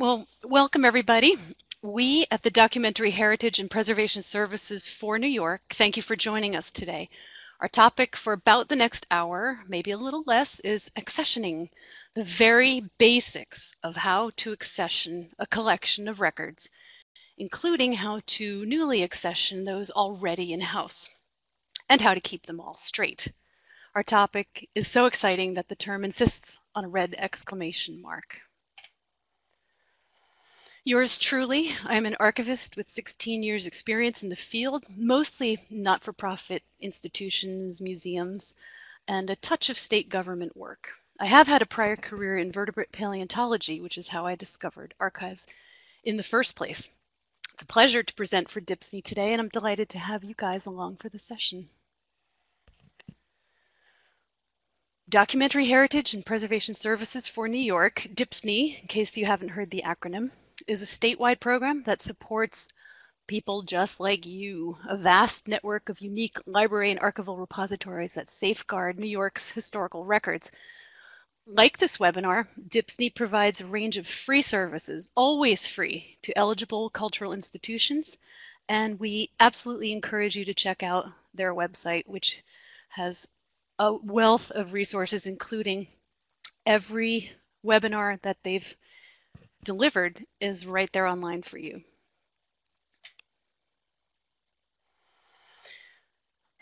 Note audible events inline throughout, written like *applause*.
Well, welcome everybody. We at the Documentary Heritage and Preservation Services for New York, thank you for joining us today. Our topic for about the next hour, maybe a little less, is accessioning, the very basics of how to accession a collection of records, including how to newly accession those already in-house, and how to keep them all straight. Our topic is so exciting that the term insists on a red exclamation mark. Yours truly, I am an archivist with 16 years experience in the field, mostly not-for-profit institutions, museums, and a touch of state government work. I have had a prior career in vertebrate paleontology, which is how I discovered archives in the first place. It's a pleasure to present for DPSNY today, and I'm delighted to have you guys along for the session. Documentary Heritage and Preservation Services for New York, DPSNY, in case you haven't heard the acronym, is a statewide program that supports people just like you, a vast network of unique library and archival repositories that safeguard New York's historical records. Like this webinar, DPSNY provides a range of free services, always free, to eligible cultural institutions, and we absolutely encourage you to check out their website, which has a wealth of resources, including every webinar that they've delivered is right there online for you.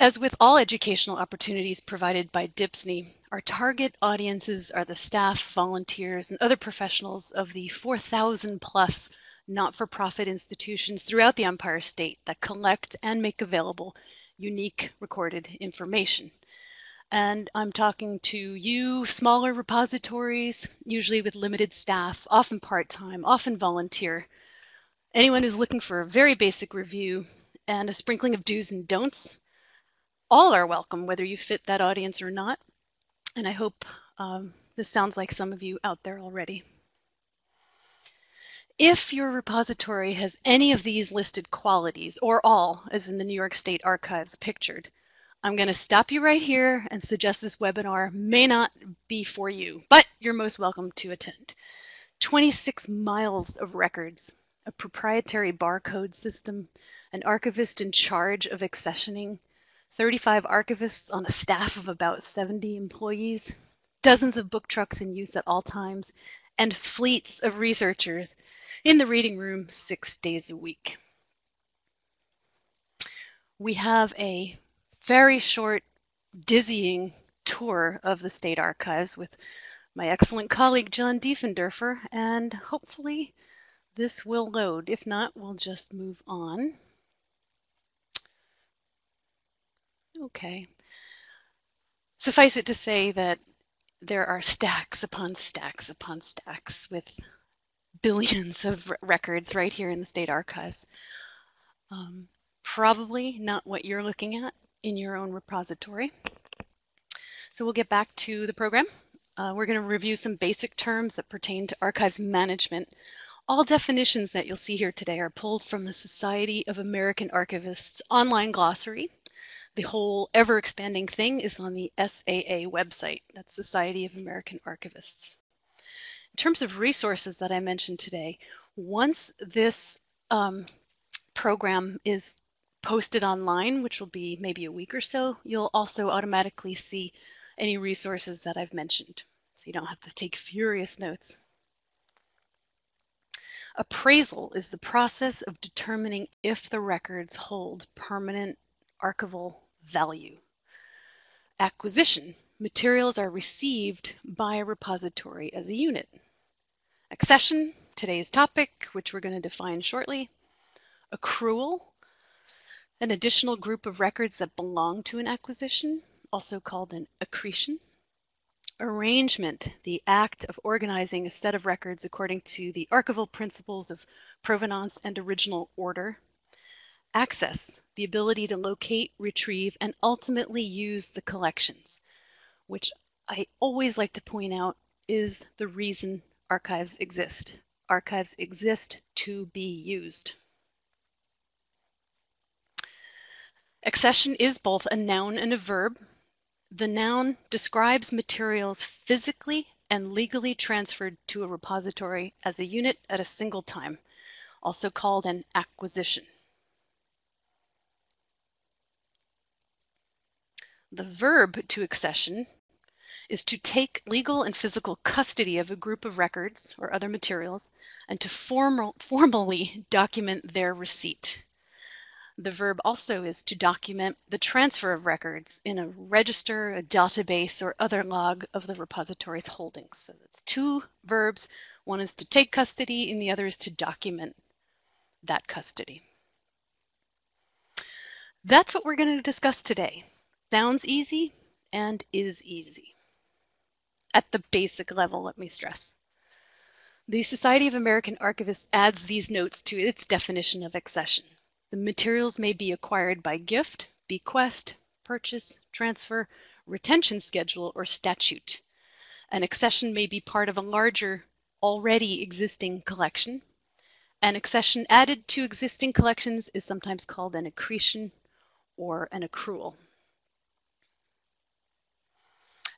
As with all educational opportunities provided by DPSNY, our target audiences are the staff, volunteers, and other professionals of the 4,000 plus not-for-profit institutions throughout the Empire State that collect and make available unique recorded information. And I'm talking to you, smaller repositories, usually with limited staff, often part-time, often volunteer. Anyone who's looking for a very basic review and a sprinkling of do's and don'ts, all are welcome, whether you fit that audience or not. And I hope um, this sounds like some of you out there already. If your repository has any of these listed qualities, or all, as in the New York State Archives pictured, I'm going to stop you right here and suggest this webinar may not be for you, but you're most welcome to attend. 26 miles of records, a proprietary barcode system, an archivist in charge of accessioning, 35 archivists on a staff of about 70 employees, dozens of book trucks in use at all times, and fleets of researchers in the reading room six days a week. We have a very short, dizzying tour of the State Archives with my excellent colleague John Diefendorfer, and hopefully this will load. If not, we'll just move on. Okay. Suffice it to say that there are stacks upon stacks upon stacks with billions of records right here in the State Archives. Um, probably not what you're looking at, in your own repository. So we'll get back to the program. Uh, we're going to review some basic terms that pertain to archives management. All definitions that you'll see here today are pulled from the Society of American Archivists online glossary. The whole ever expanding thing is on the SAA website. That's Society of American Archivists. In terms of resources that I mentioned today, once this um, program is posted online, which will be maybe a week or so, you'll also automatically see any resources that I've mentioned. So you don't have to take furious notes. Appraisal is the process of determining if the records hold permanent archival value. Acquisition, materials are received by a repository as a unit. Accession, today's topic, which we're going to define shortly. Accrual, an additional group of records that belong to an acquisition, also called an accretion. Arrangement, the act of organizing a set of records according to the archival principles of provenance and original order. Access, the ability to locate, retrieve, and ultimately use the collections, which I always like to point out is the reason archives exist. Archives exist to be used. Accession is both a noun and a verb. The noun describes materials physically and legally transferred to a repository as a unit at a single time, also called an acquisition. The verb to accession is to take legal and physical custody of a group of records or other materials and to formal, formally document their receipt. The verb also is to document the transfer of records in a register, a database, or other log of the repository's holdings. So that's two verbs. One is to take custody and the other is to document that custody. That's what we're going to discuss today. Sounds easy and is easy. At the basic level, let me stress. The Society of American Archivists adds these notes to its definition of accession. The materials may be acquired by gift, bequest, purchase, transfer, retention schedule, or statute. An accession may be part of a larger, already existing collection. An accession added to existing collections is sometimes called an accretion or an accrual.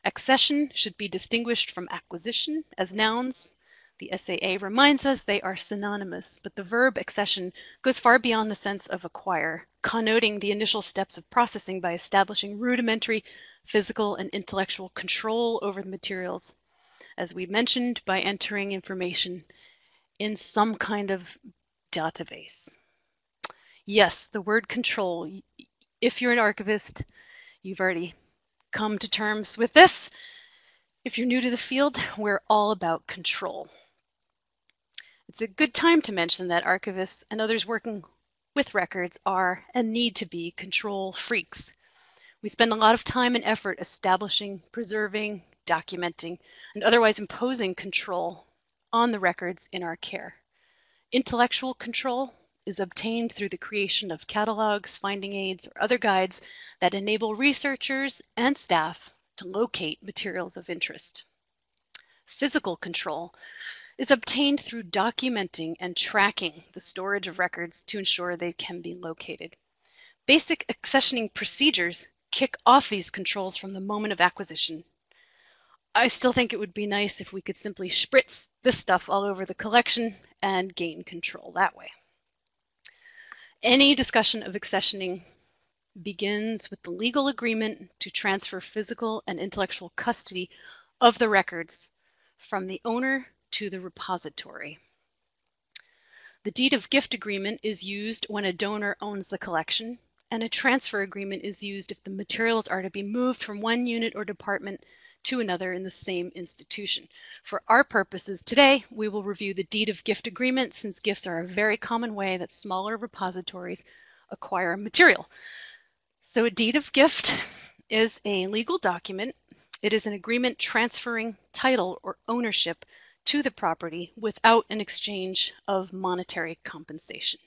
Accession should be distinguished from acquisition as nouns. The SAA reminds us they are synonymous, but the verb accession goes far beyond the sense of acquire, connoting the initial steps of processing by establishing rudimentary physical and intellectual control over the materials, as we mentioned, by entering information in some kind of database. Yes, the word control. If you're an archivist, you've already come to terms with this. If you're new to the field, we're all about control. It's a good time to mention that archivists and others working with records are and need to be control freaks. We spend a lot of time and effort establishing, preserving, documenting, and otherwise imposing control on the records in our care. Intellectual control is obtained through the creation of catalogs, finding aids, or other guides that enable researchers and staff to locate materials of interest. Physical control is obtained through documenting and tracking the storage of records to ensure they can be located. Basic accessioning procedures kick off these controls from the moment of acquisition. I still think it would be nice if we could simply spritz this stuff all over the collection and gain control that way. Any discussion of accessioning begins with the legal agreement to transfer physical and intellectual custody of the records from the owner to the repository. The deed of gift agreement is used when a donor owns the collection, and a transfer agreement is used if the materials are to be moved from one unit or department to another in the same institution. For our purposes today, we will review the deed of gift agreement since gifts are a very common way that smaller repositories acquire material. So a deed of gift is a legal document. It is an agreement transferring title or ownership to the property without an exchange of monetary compensation.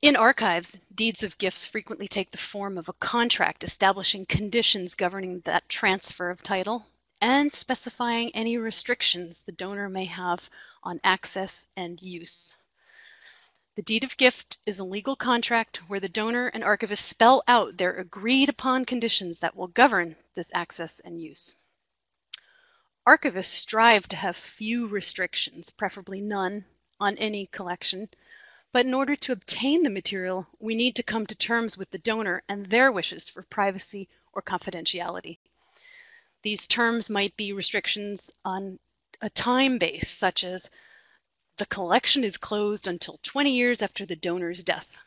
In archives, deeds of gifts frequently take the form of a contract establishing conditions governing that transfer of title and specifying any restrictions the donor may have on access and use. The deed of gift is a legal contract where the donor and archivist spell out their agreed upon conditions that will govern this access and use. Archivists strive to have few restrictions, preferably none, on any collection, but in order to obtain the material, we need to come to terms with the donor and their wishes for privacy or confidentiality. These terms might be restrictions on a time base, such as the collection is closed until 20 years after the donor's death.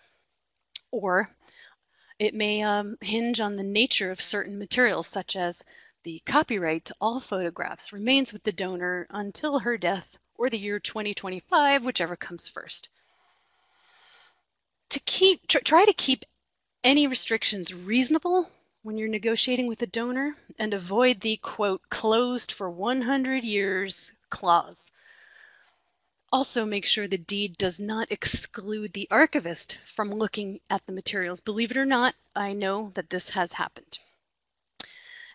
Or it may um, hinge on the nature of certain materials, such as the copyright to all photographs remains with the donor until her death or the year 2025, whichever comes first to keep tr- try to keep any restrictions reasonable when you're negotiating with a donor and avoid the quote closed for 100 years clause. Also, make sure the deed does not exclude the archivist from looking at the materials. Believe it or not, I know that this has happened.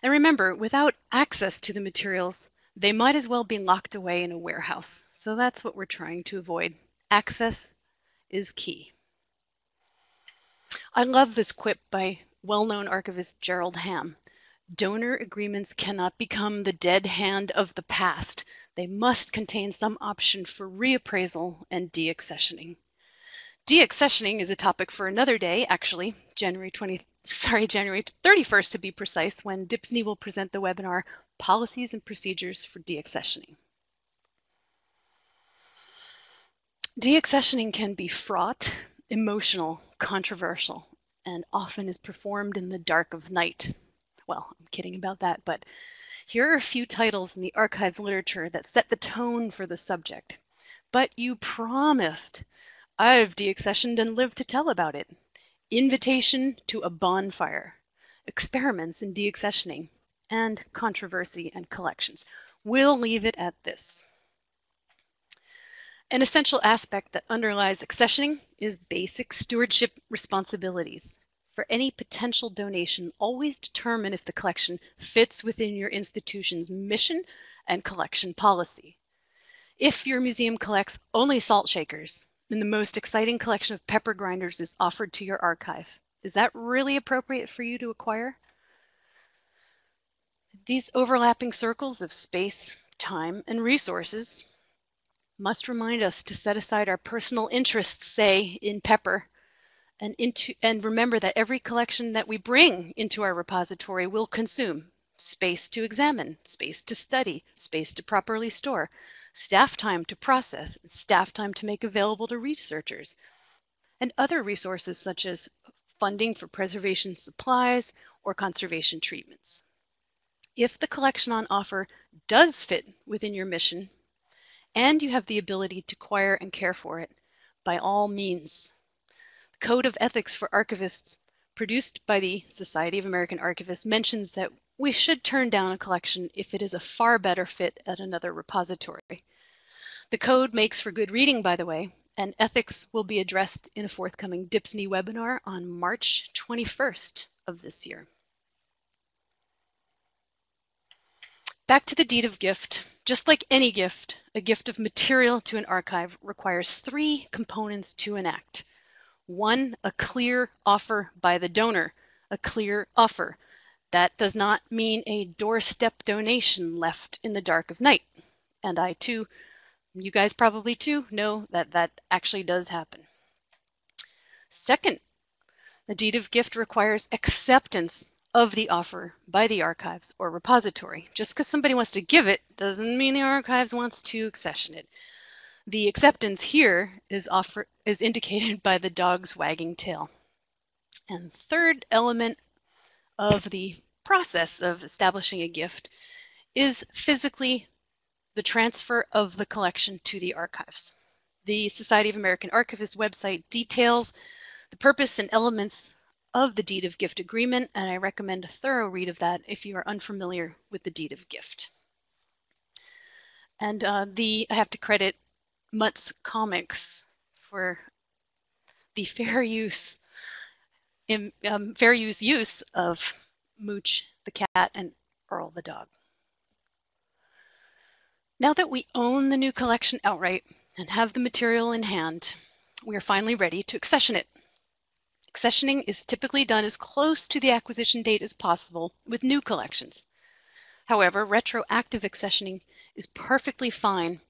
And remember, without access to the materials, they might as well be locked away in a warehouse. So that's what we're trying to avoid. Access is key. I love this quip by well known archivist Gerald Ham. Donor agreements cannot become the dead hand of the past. They must contain some option for reappraisal and deaccessioning. Deaccessioning is a topic for another day, actually, January 20, sorry, January 31st to be precise, when DIPSNY will present the webinar Policies and Procedures for Deaccessioning. Deaccessioning can be fraught, emotional, controversial, and often is performed in the dark of night. Well, I'm kidding about that, but here are a few titles in the archives literature that set the tone for the subject. But you promised I've deaccessioned and lived to tell about it. Invitation to a bonfire, experiments in deaccessioning, and controversy and collections. We'll leave it at this. An essential aspect that underlies accessioning is basic stewardship responsibilities. For any potential donation, always determine if the collection fits within your institution's mission and collection policy. If your museum collects only salt shakers, and the most exciting collection of pepper grinders is offered to your archive. Is that really appropriate for you to acquire? These overlapping circles of space, time, and resources must remind us to set aside our personal interests, say, in pepper, and, into, and remember that every collection that we bring into our repository will consume space to examine, space to study, space to properly store, staff time to process, staff time to make available to researchers, and other resources such as funding for preservation supplies or conservation treatments. If the collection on offer does fit within your mission and you have the ability to acquire and care for it, by all means. The Code of Ethics for Archivists produced by the Society of American Archivists mentions that we should turn down a collection if it is a far better fit at another repository. The code makes for good reading, by the way, and ethics will be addressed in a forthcoming DIPSNY webinar on March 21st of this year. Back to the deed of gift. Just like any gift, a gift of material to an archive requires three components to enact. One, a clear offer by the donor, a clear offer. That does not mean a doorstep donation left in the dark of night. And I too, you guys probably too, know that that actually does happen. Second, the deed of gift requires acceptance of the offer by the archives or repository. Just because somebody wants to give it doesn't mean the archives wants to accession it. The acceptance here is offer is indicated by the dog's wagging tail. And third element of the process of establishing a gift is physically the transfer of the collection to the archives. The Society of American Archivists website details the purpose and elements of the deed of gift agreement, and I recommend a thorough read of that if you are unfamiliar with the deed of gift. And uh, the I have to credit Mutts Comics for the fair use in, um, fair use use of Mooch the cat and Earl the dog. Now that we own the new collection outright and have the material in hand, we are finally ready to accession it. Accessioning is typically done as close to the acquisition date as possible with new collections. However, retroactive accessioning is perfectly fine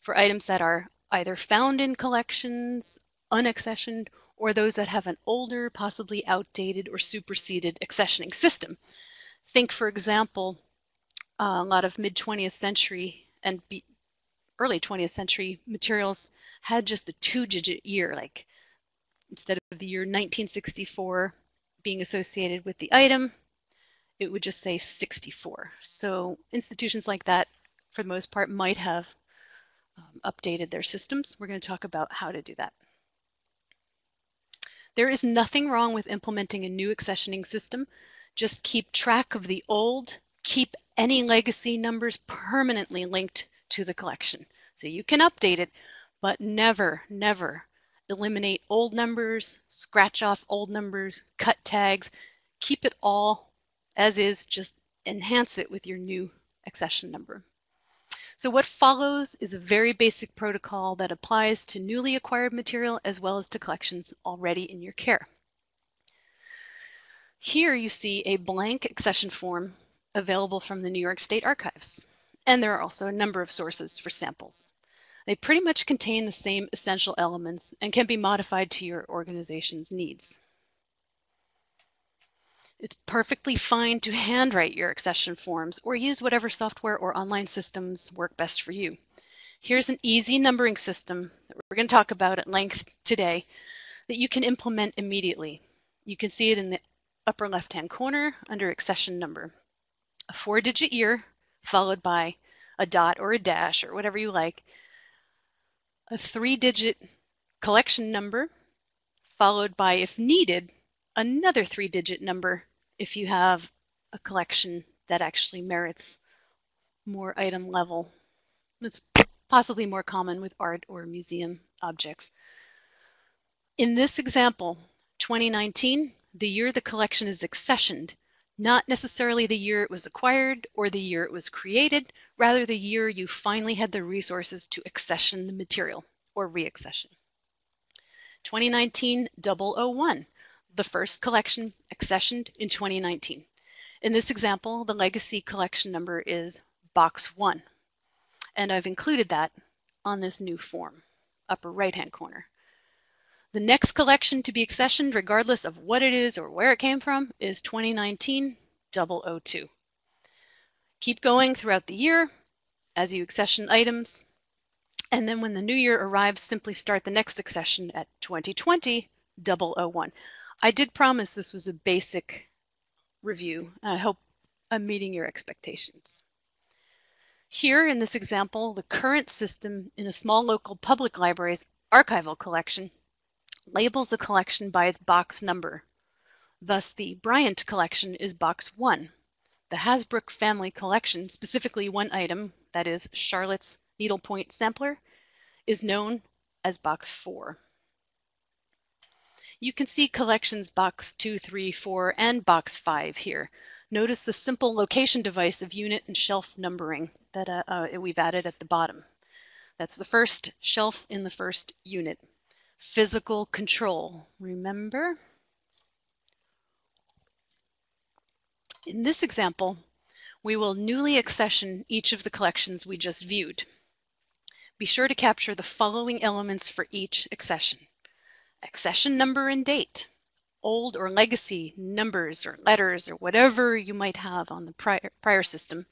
for items that are either found in collections, unaccessioned, or those that have an older, possibly outdated or superseded accessioning system. Think, for example, a lot of mid 20th century and early 20th century materials had just a two digit year, like instead of the year 1964 being associated with the item, it would just say 64. So institutions like that, for the most part, might have um, updated their systems. We're going to talk about how to do that. There is nothing wrong with implementing a new accessioning system. Just keep track of the old, keep any legacy numbers permanently linked to the collection. So you can update it, but never, never eliminate old numbers, scratch off old numbers, cut tags, keep it all as is, just enhance it with your new accession number. So what follows is a very basic protocol that applies to newly acquired material as well as to collections already in your care. Here you see a blank accession form available from the New York State Archives. And there are also a number of sources for samples. They pretty much contain the same essential elements and can be modified to your organization's needs. It's perfectly fine to handwrite your accession forms or use whatever software or online systems work best for you. Here's an easy numbering system that we're going to talk about at length today that you can implement immediately. You can see it in the upper left-hand corner under accession number. A four-digit year followed by a dot or a dash or whatever you like. A three-digit collection number followed by, if needed, another three-digit number if you have a collection that actually merits more item level. That's possibly more common with art or museum objects. In this example, 2019, the year the collection is accessioned, not necessarily the year it was acquired or the year it was created, rather the year you finally had the resources to accession the material or reaccession. 2019 001, the first collection accessioned in 2019. In this example, the legacy collection number is box one, and I've included that on this new form, upper right-hand corner. The next collection to be accessioned, regardless of what it is or where it came from, is 2019 002. Keep going throughout the year as you accession items, and then when the new year arrives, simply start the next accession at 2020 001. I did promise this was a basic review. I hope I'm meeting your expectations. Here in this example, the current system in a small local public library's archival collection labels a collection by its box number. Thus, the Bryant collection is box 1. The Hasbrouck family collection, specifically one item, that is Charlotte's needlepoint sampler, is known as box 4. You can see collections box 2, 3, 4, and box 5 here. Notice the simple location device of unit and shelf numbering that uh, uh, we've added at the bottom. That's the first shelf in the first unit. Physical control, remember? In this example, we will newly accession each of the collections we just viewed. Be sure to capture the following elements for each accession accession number and date, old or legacy numbers or letters or whatever you might have on the prior, prior system,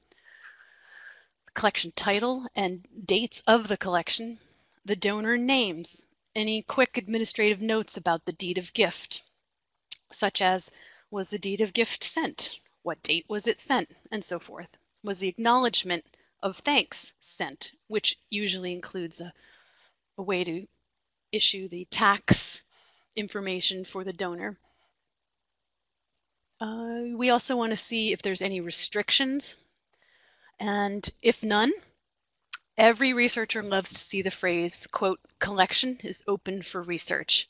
collection title and dates of the collection, the donor names, any quick administrative notes about the deed of gift, such as was the deed of gift sent, what date was it sent, and so forth. Was the acknowledgement of thanks sent, which usually includes a, a way to issue the tax information for the donor. Uh, we also want to see if there's any restrictions. And if none, every researcher loves to see the phrase, quote, collection is open for research.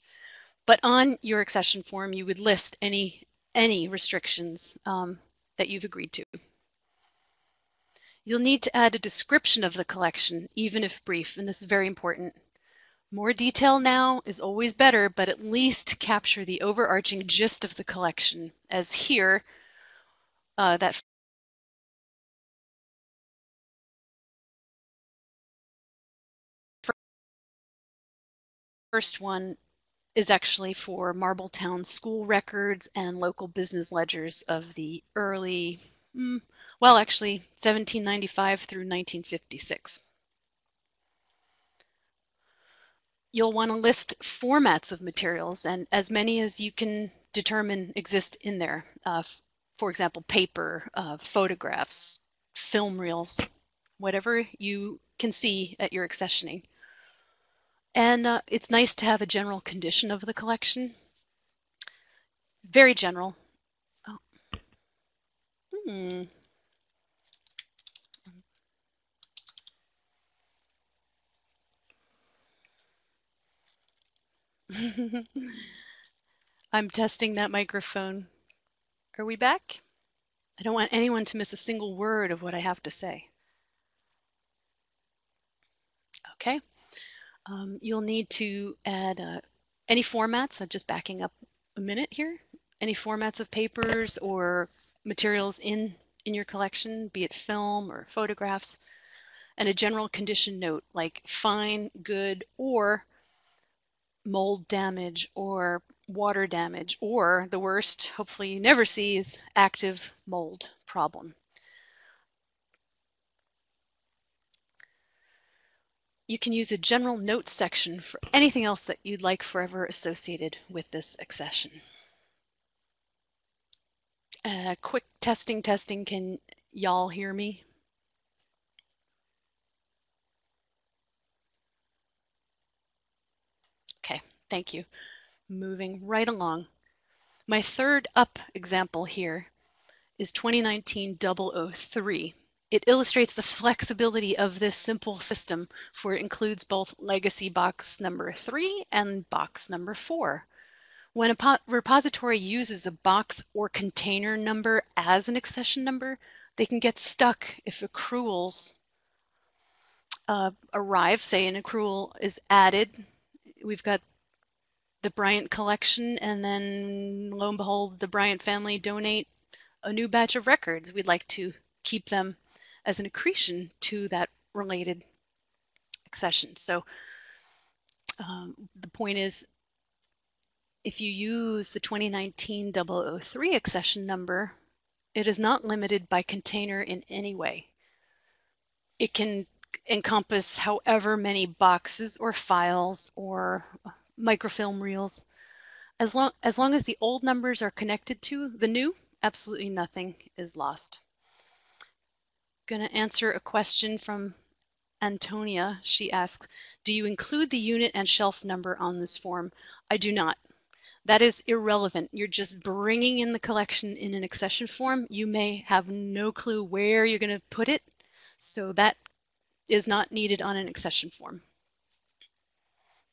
But on your accession form, you would list any, any restrictions um, that you've agreed to. You'll need to add a description of the collection, even if brief, and this is very important. More detail now is always better, but at least capture the overarching gist of the collection, as here, uh, that first one is actually for Marbletown school records and local business ledgers of the early, mm, well, actually 1795 through 1956. You'll want to list formats of materials and as many as you can determine exist in there. Uh, for example, paper, uh, photographs, film reels, whatever you can see at your accessioning. And uh, it's nice to have a general condition of the collection. Very general. Oh. Hmm. *laughs* I'm testing that microphone. Are we back? I don't want anyone to miss a single word of what I have to say. Okay. Um, you'll need to add uh, any formats. I'm just backing up a minute here. any formats of papers or materials in, in your collection, be it film or photographs, and a general condition note like fine, good, or mold damage or water damage, or the worst, hopefully you never see, is active mold problem. You can use a general notes section for anything else that you'd like forever associated with this accession. Uh, quick testing, testing, can y'all hear me? Okay, thank you. Moving right along. My third up example here is 2019-003. It illustrates the flexibility of this simple system for it includes both legacy box number three and box number four. When a repository uses a box or container number as an accession number, they can get stuck if accruals uh, arrive, say an accrual is added. We've got the Bryant collection, and then lo and behold, the Bryant family donate a new batch of records. We'd like to keep them as an accretion to that related accession. So um, the point is, if you use the 2019 003 accession number, it is not limited by container in any way. It can encompass however many boxes or files or microfilm reels. As long, as long as the old numbers are connected to the new, absolutely nothing is lost going to answer a question from Antonia. She asks, do you include the unit and shelf number on this form? I do not. That is irrelevant. You're just bringing in the collection in an accession form. You may have no clue where you're going to put it, so that is not needed on an accession form.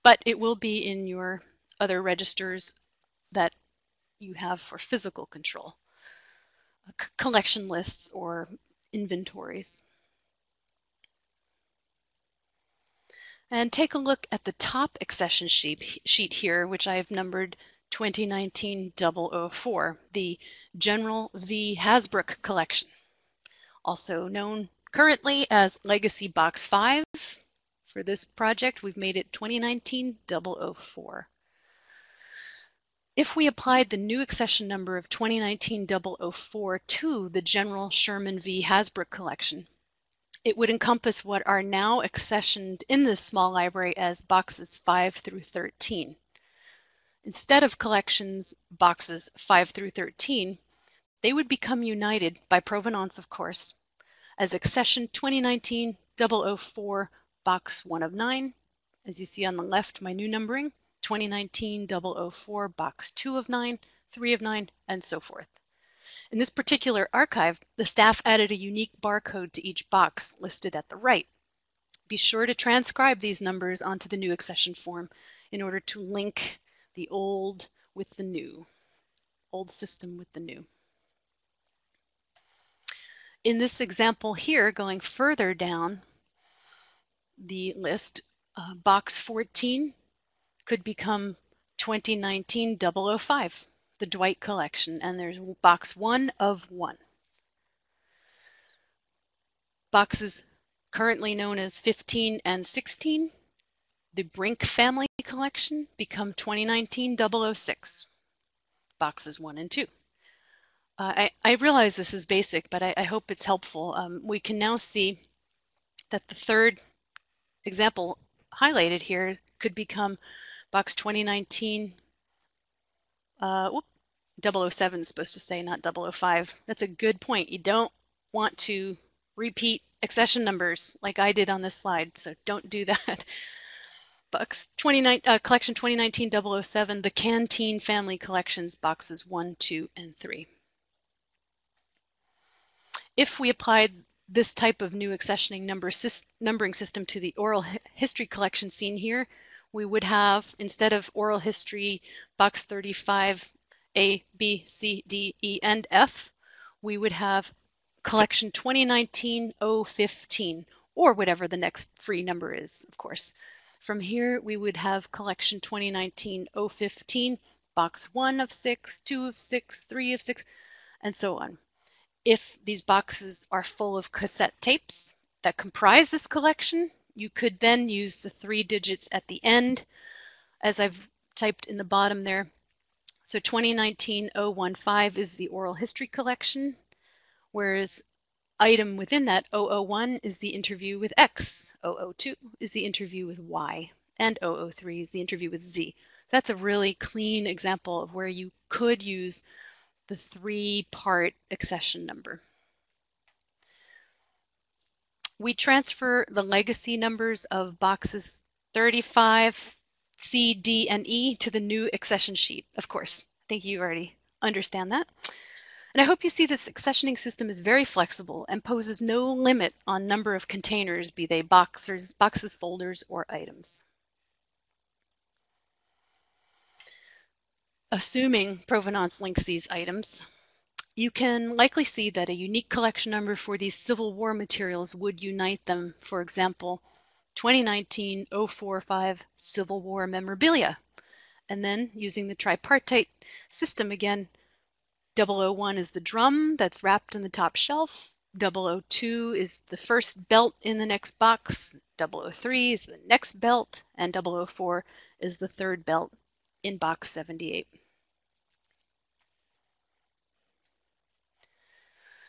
But it will be in your other registers that you have for physical control. Uh, collection lists or inventories. And take a look at the top accession sheet, sheet here, which I have numbered 2019-004, the General V. Hasbrouck collection, also known currently as Legacy Box 5. For this project, we've made it 2019-004. If we applied the new accession number of 2019-004 to the general Sherman v. Hasbrouck collection, it would encompass what are now accessioned in this small library as boxes 5 through 13. Instead of collections boxes 5 through 13, they would become united by provenance, of course, as accession 2019-004 box 1 of 9. As you see on the left, my new numbering, 2019-004, box 2 of 9, 3 of 9, and so forth. In this particular archive, the staff added a unique barcode to each box listed at the right. Be sure to transcribe these numbers onto the new accession form in order to link the old with the new, old system with the new. In this example here, going further down the list, uh, box 14 could become 2019 005, the Dwight collection, and there's box one of one. Boxes currently known as 15 and 16, the Brink family collection, become 2019 006, boxes one and two. Uh, I, I, realize this is basic, but I, I hope it's helpful. Um, we can now see that the third example highlighted here could become box 2019 uh, whoop, 007 is supposed to say, not 005. That's a good point. You don't want to repeat accession numbers like I did on this slide, so don't do *laughs* that. Box 29, uh, collection 2019-007, the Canteen Family Collections, boxes 1, 2, and 3. If we applied this type of new accessioning number numbering system to the oral history collection seen here, we would have, instead of oral history, box 35, A, B, C, D, E, and F, we would have collection 2019-015, or whatever the next free number is, of course. From here, we would have collection 2019-015 box one of six, two of six, three of six, and so on. If these boxes are full of cassette tapes that comprise this collection, you could then use the three digits at the end, as I've typed in the bottom there. So 2019-015 is the oral history collection, whereas item within that 001 is the interview with X, 002 is the interview with Y, and 003 is the interview with Z. That's a really clean example of where you could use the three-part accession number. We transfer the legacy numbers of boxes 35, C, D, and E to the new accession sheet, of course. I think you already understand that. And I hope you see this accessioning system is very flexible and poses no limit on number of containers, be they boxers, boxes, folders, or items. Assuming provenance links these items, you can likely see that a unique collection number for these Civil War materials would unite them. For example, 2019 045 Civil War memorabilia. And then using the tripartite system again, 001 is the drum that's wrapped in the top shelf. 002 is the first belt in the next box. 003 is the next belt. And 004 is the third belt in box 78.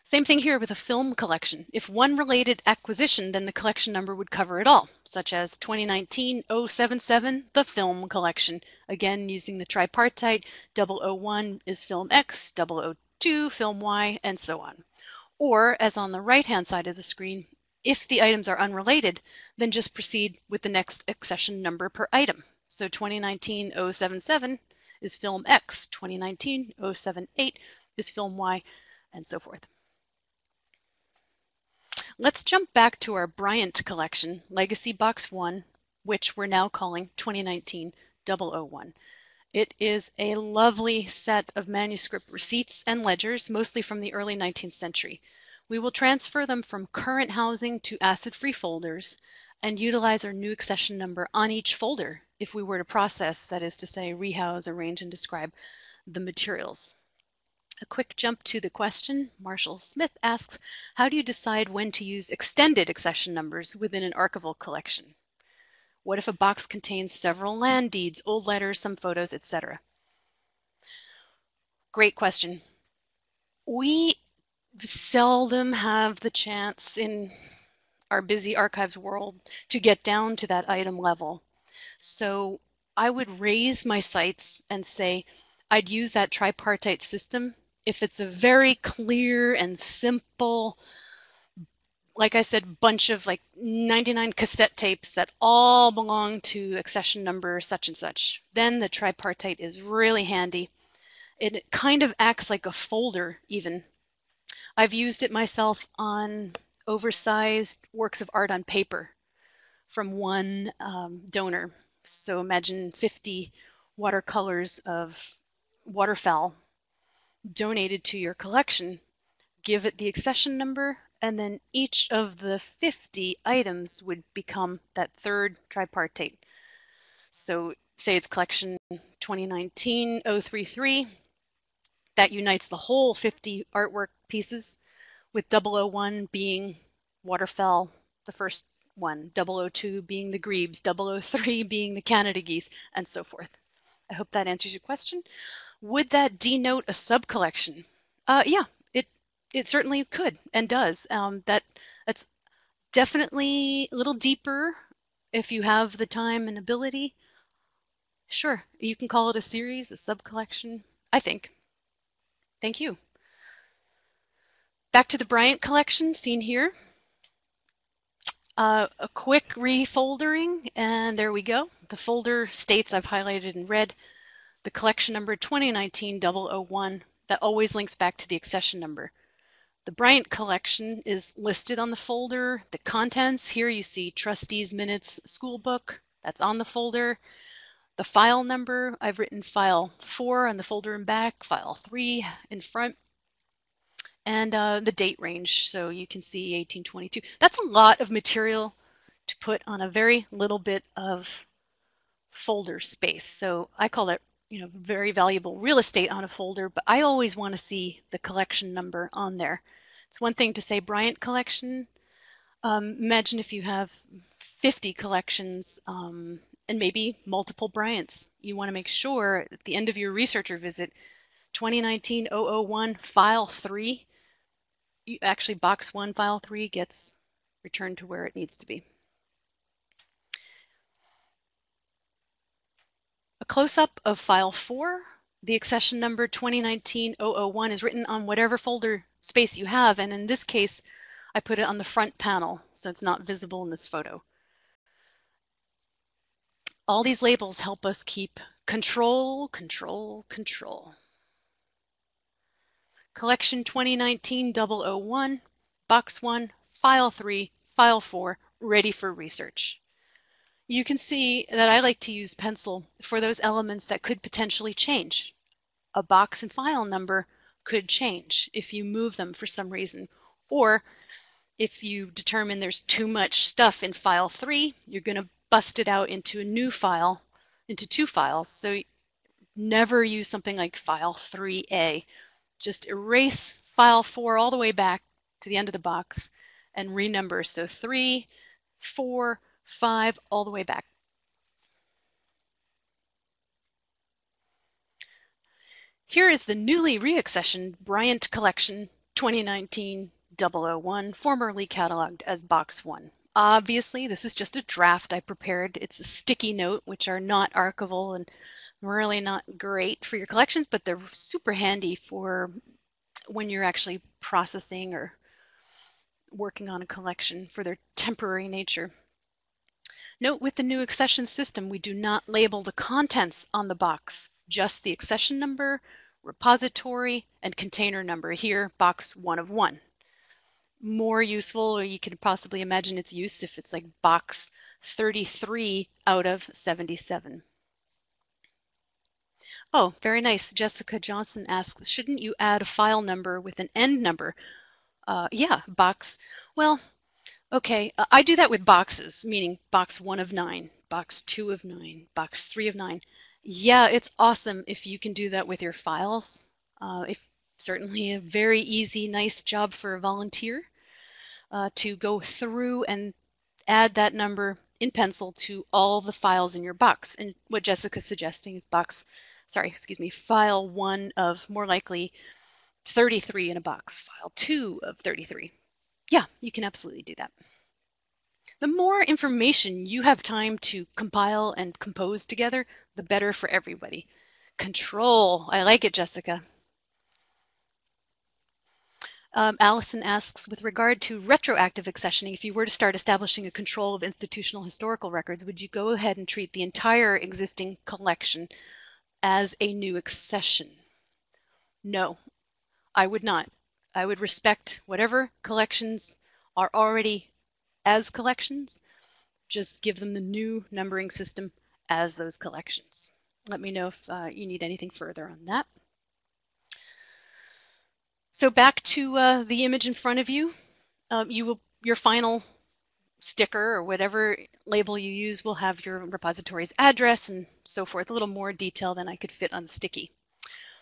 Same thing here with a film collection. If one related acquisition, then the collection number would cover it all, such as 2019-077, the film collection. Again, using the tripartite, 001 is film X, 002 film Y, and so on. Or, as on the right-hand side of the screen, if the items are unrelated, then just proceed with the next accession number per item. So 2019-077 is film X, 2019-078 is film Y, and so forth. Let's jump back to our Bryant collection, Legacy Box 1, which we're now calling 2019-001. It is a lovely set of manuscript receipts and ledgers, mostly from the early 19th century. We will transfer them from current housing to acid-free folders and utilize our new accession number on each folder if we were to process, that is to say, rehouse, arrange, and describe the materials. A quick jump to the question. Marshall Smith asks, how do you decide when to use extended accession numbers within an archival collection? What if a box contains several land deeds, old letters, some photos, etc.? Great question. We seldom have the chance in our busy archives world to get down to that item level. So I would raise my sights and say I'd use that tripartite system if it's a very clear and simple like I said, bunch of like 99 cassette tapes that all belong to accession number such and such. Then the tripartite is really handy. It kind of acts like a folder even. I've used it myself on oversized works of art on paper from one um, donor. So imagine 50 watercolors of waterfowl donated to your collection, give it the accession number, and then each of the 50 items would become that third tripartite. So say it's collection 2019-033, that unites the whole 50 artwork pieces, with 001 being waterfowl, the first one, 002 being the grebes, 003 *laughs* being the Canada geese, and so forth. I hope that answers your question. Would that denote a subcollection? Uh, yeah, it it certainly could and does. Um, that that's definitely a little deeper if you have the time and ability. Sure, you can call it a series, a subcollection. I think. Thank you. Back to the Bryant collection seen here. Uh, a quick refoldering, and there we go. The folder states I've highlighted in red the collection number 2019-001 that always links back to the accession number. The Bryant collection is listed on the folder. The contents, here you see trustees minutes school book, that's on the folder. The file number, I've written file 4 on the folder in back, file 3 in front, and uh, the date range, so you can see 1822. That's a lot of material to put on a very little bit of folder space. So I call it you know, very valuable real estate on a folder, but I always want to see the collection number on there. It's one thing to say Bryant collection. Um, imagine if you have 50 collections um, and maybe multiple Bryants. You want to make sure at the end of your researcher visit, 2019-001 file 3, actually box 1 file 3 gets returned to where it needs to be. A close-up of file 4, the accession number 2019-001 is written on whatever folder space you have, and in this case, I put it on the front panel, so it's not visible in this photo. All these labels help us keep control, control, control. Collection 2019-001, Box 1, File 3, File 4, ready for research you can see that I like to use pencil for those elements that could potentially change. A box and file number could change if you move them for some reason. Or if you determine there's too much stuff in file 3, you're going to bust it out into a new file, into two files. So never use something like file 3A. Just erase file 4 all the way back to the end of the box and renumber. So three, four, five, all the way back. Here is the newly reaccessioned Bryant Collection 2019-001, formerly cataloged as Box 1. Obviously, this is just a draft I prepared. It's a sticky note, which are not archival and really not great for your collections, but they're super handy for when you're actually processing or working on a collection for their temporary nature. Note with the new accession system, we do not label the contents on the box, just the accession number, repository, and container number, here box one of one. More useful, or you could possibly imagine its use if it's like box 33 out of 77. Oh, very nice. Jessica Johnson asks, shouldn't you add a file number with an end number? Uh, yeah, box. Well, Okay, uh, I do that with boxes, meaning box one of nine, box two of nine, box three of nine. Yeah, it's awesome if you can do that with your files. Uh, if certainly a very easy, nice job for a volunteer uh, to go through and add that number in pencil to all the files in your box. And what Jessica's suggesting is box, sorry, excuse me, file one of more likely 33 in a box, file two of 33. Yeah, you can absolutely do that. The more information you have time to compile and compose together, the better for everybody. Control. I like it, Jessica. Um, Allison asks, with regard to retroactive accessioning, if you were to start establishing a control of institutional historical records, would you go ahead and treat the entire existing collection as a new accession? No, I would not. I would respect whatever collections are already as collections, just give them the new numbering system as those collections. Let me know if uh, you need anything further on that. So back to uh, the image in front of you, um, you will your final sticker or whatever label you use will have your repository's address and so forth, a little more detail than I could fit on sticky.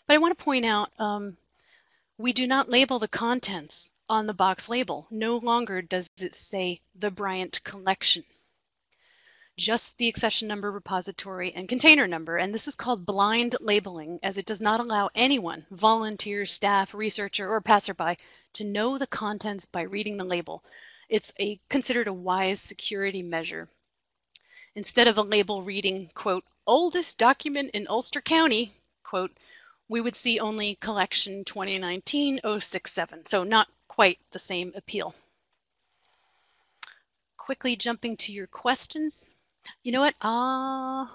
But I want to point out um, we do not label the contents on the box label. No longer does it say the Bryant collection. Just the accession number, repository, and container number. And this is called blind labeling as it does not allow anyone, volunteer, staff, researcher, or passerby, to know the contents by reading the label. It's a considered a wise security measure. Instead of a label reading, quote, oldest document in Ulster County, quote, we would see only collection 2019-067, so not quite the same appeal. Quickly jumping to your questions. You know what? Uh,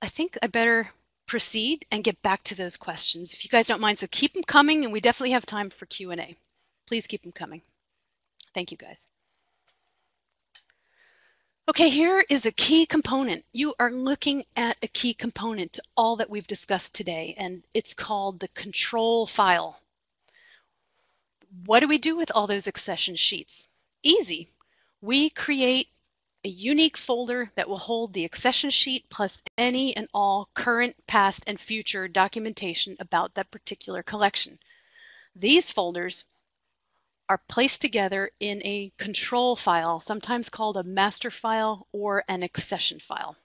I think I better proceed and get back to those questions if you guys don't mind. So keep them coming and we definitely have time for Q&A. Please keep them coming. Thank you guys. Okay, here is a key component. You are looking at a key component to all that we've discussed today, and it's called the control file. What do we do with all those accession sheets? Easy. We create a unique folder that will hold the accession sheet plus any and all current, past, and future documentation about that particular collection. These folders are placed together in a control file, sometimes called a master file or an accession file.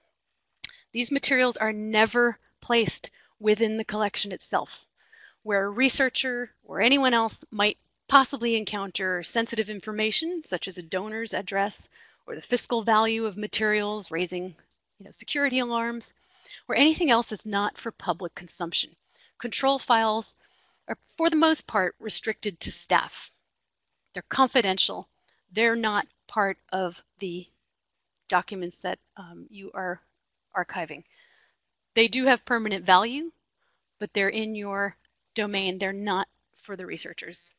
These materials are never placed within the collection itself, where a researcher or anyone else might possibly encounter sensitive information, such as a donor's address or the fiscal value of materials, raising you know, security alarms, or anything else that's not for public consumption. Control files are, for the most part, restricted to staff. They're confidential. They're not part of the documents that um, you are archiving. They do have permanent value, but they're in your domain. They're not for the researchers.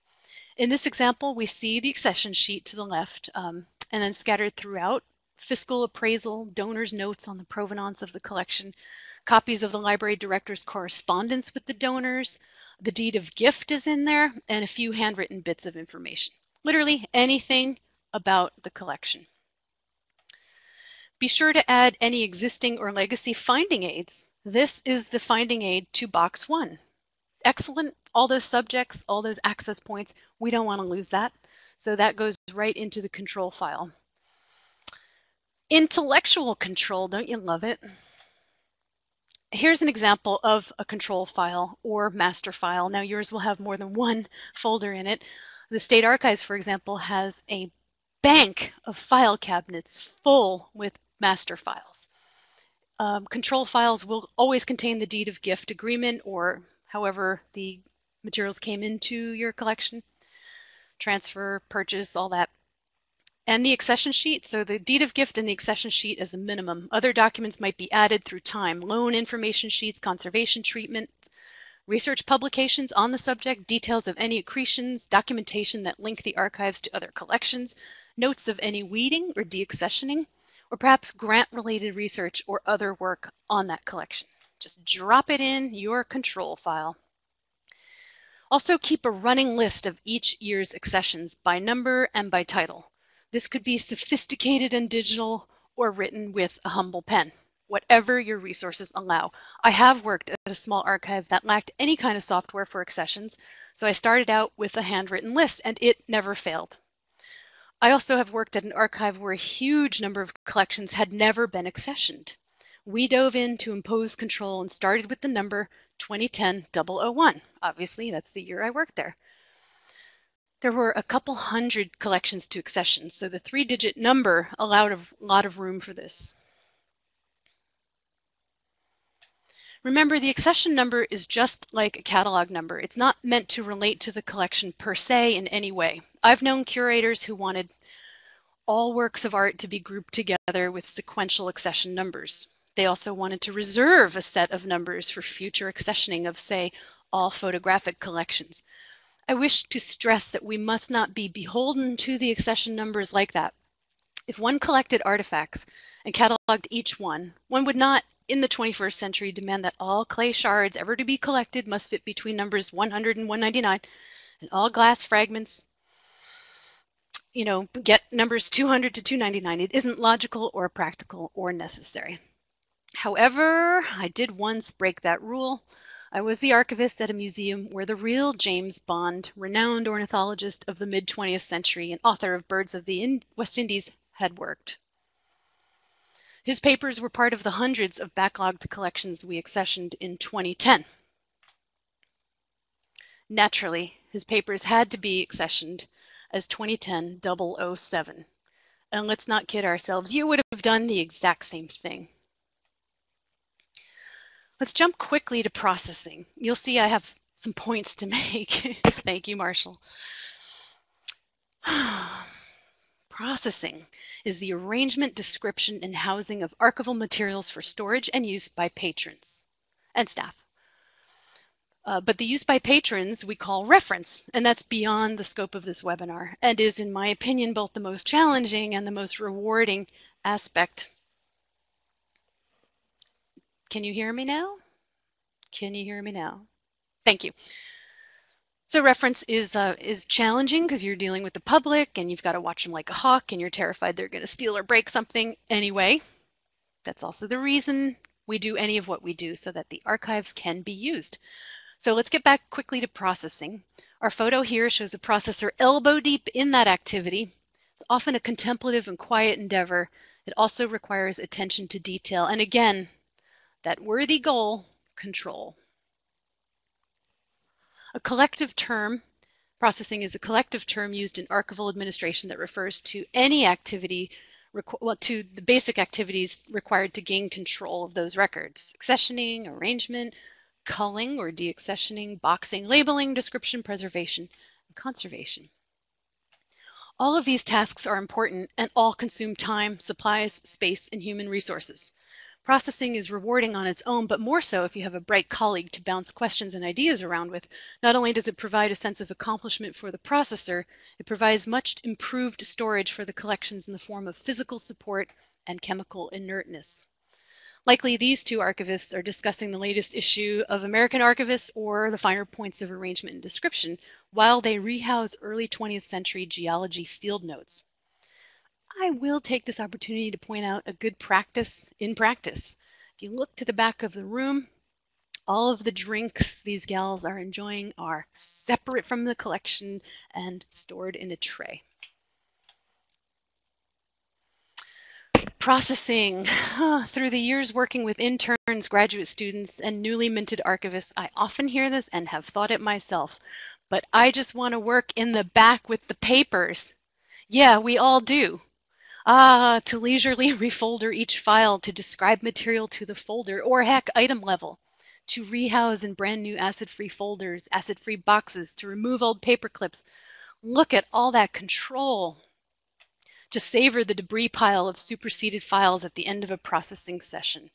In this example, we see the accession sheet to the left um, and then scattered throughout fiscal appraisal, donors' notes on the provenance of the collection, copies of the library director's correspondence with the donors, the deed of gift is in there, and a few handwritten bits of information literally anything about the collection. Be sure to add any existing or legacy finding aids. This is the finding aid to box one. Excellent, all those subjects, all those access points, we don't want to lose that. So that goes right into the control file. Intellectual control, don't you love it? Here's an example of a control file or master file. Now yours will have more than one folder in it. The State Archives, for example, has a bank of file cabinets full with master files. Um, control files will always contain the deed of gift agreement or however the materials came into your collection, transfer, purchase, all that. And the accession sheet, so the deed of gift and the accession sheet as a minimum. Other documents might be added through time, loan information sheets, conservation treatment, research publications on the subject, details of any accretions, documentation that link the archives to other collections, notes of any weeding or deaccessioning, or perhaps grant-related research or other work on that collection. Just drop it in your control file. Also keep a running list of each year's accessions by number and by title. This could be sophisticated and digital or written with a humble pen whatever your resources allow. I have worked at a small archive that lacked any kind of software for accessions, so I started out with a handwritten list and it never failed. I also have worked at an archive where a huge number of collections had never been accessioned. We dove in to impose control and started with the number 2010-001. Obviously, that's the year I worked there. There were a couple hundred collections to accession, so the three-digit number allowed a lot of room for this. Remember, the accession number is just like a catalog number. It's not meant to relate to the collection per se in any way. I've known curators who wanted all works of art to be grouped together with sequential accession numbers. They also wanted to reserve a set of numbers for future accessioning of, say, all photographic collections. I wish to stress that we must not be beholden to the accession numbers like that. If one collected artifacts and cataloged each one, one would not in the 21st century demand that all clay shards ever to be collected must fit between numbers 100 and 199, and all glass fragments, you know, get numbers 200 to 299. It isn't logical or practical or necessary. However, I did once break that rule. I was the archivist at a museum where the real James Bond, renowned ornithologist of the mid 20th century and author of Birds of the West Indies, had worked. His papers were part of the hundreds of backlogged collections we accessioned in 2010. Naturally, his papers had to be accessioned as 2010 007. And let's not kid ourselves, you would have done the exact same thing. Let's jump quickly to processing. You'll see I have some points to *laughs* make. Thank you, Marshall. *sighs* Processing is the arrangement, description, and housing of archival materials for storage and use by patrons and staff. Uh, but the use by patrons we call reference, and that's beyond the scope of this webinar and is, in my opinion, both the most challenging and the most rewarding aspect. Can you hear me now? Can you hear me now? Thank you. So reference is uh, is challenging because you're dealing with the public and you've got to watch them like a hawk and you're terrified they're going to steal or break something anyway. That's also the reason we do any of what we do so that the archives can be used. So let's get back quickly to processing. Our photo here shows a processor elbow deep in that activity. It's often a contemplative and quiet endeavor. It also requires attention to detail. And again, that worthy goal, control. A collective term, processing is a collective term used in archival administration that refers to any activity, well, to the basic activities required to gain control of those records. Accessioning, arrangement, culling or deaccessioning, boxing, labeling, description, preservation, and conservation. All of these tasks are important and all consume time, supplies, space, and human resources. Processing is rewarding on its own, but more so if you have a bright colleague to bounce questions and ideas around with. Not only does it provide a sense of accomplishment for the processor, it provides much improved storage for the collections in the form of physical support and chemical inertness. Likely these two archivists are discussing the latest issue of American Archivists or the finer points of arrangement and description while they rehouse early 20th century geology field notes. I will take this opportunity to point out a good practice in practice. If you look to the back of the room, all of the drinks these gals are enjoying are separate from the collection and stored in a tray. Processing. Through the years working with interns, graduate students, and newly minted archivists, I often hear this and have thought it myself. But I just want to work in the back with the papers. Yeah, we all do. Ah, to leisurely *laughs* refolder each file to describe material to the folder or heck, item level. To rehouse in brand new acid-free folders, acid-free boxes, to remove old paper clips. Look at all that control. To savor the debris pile of superseded files at the end of a processing session.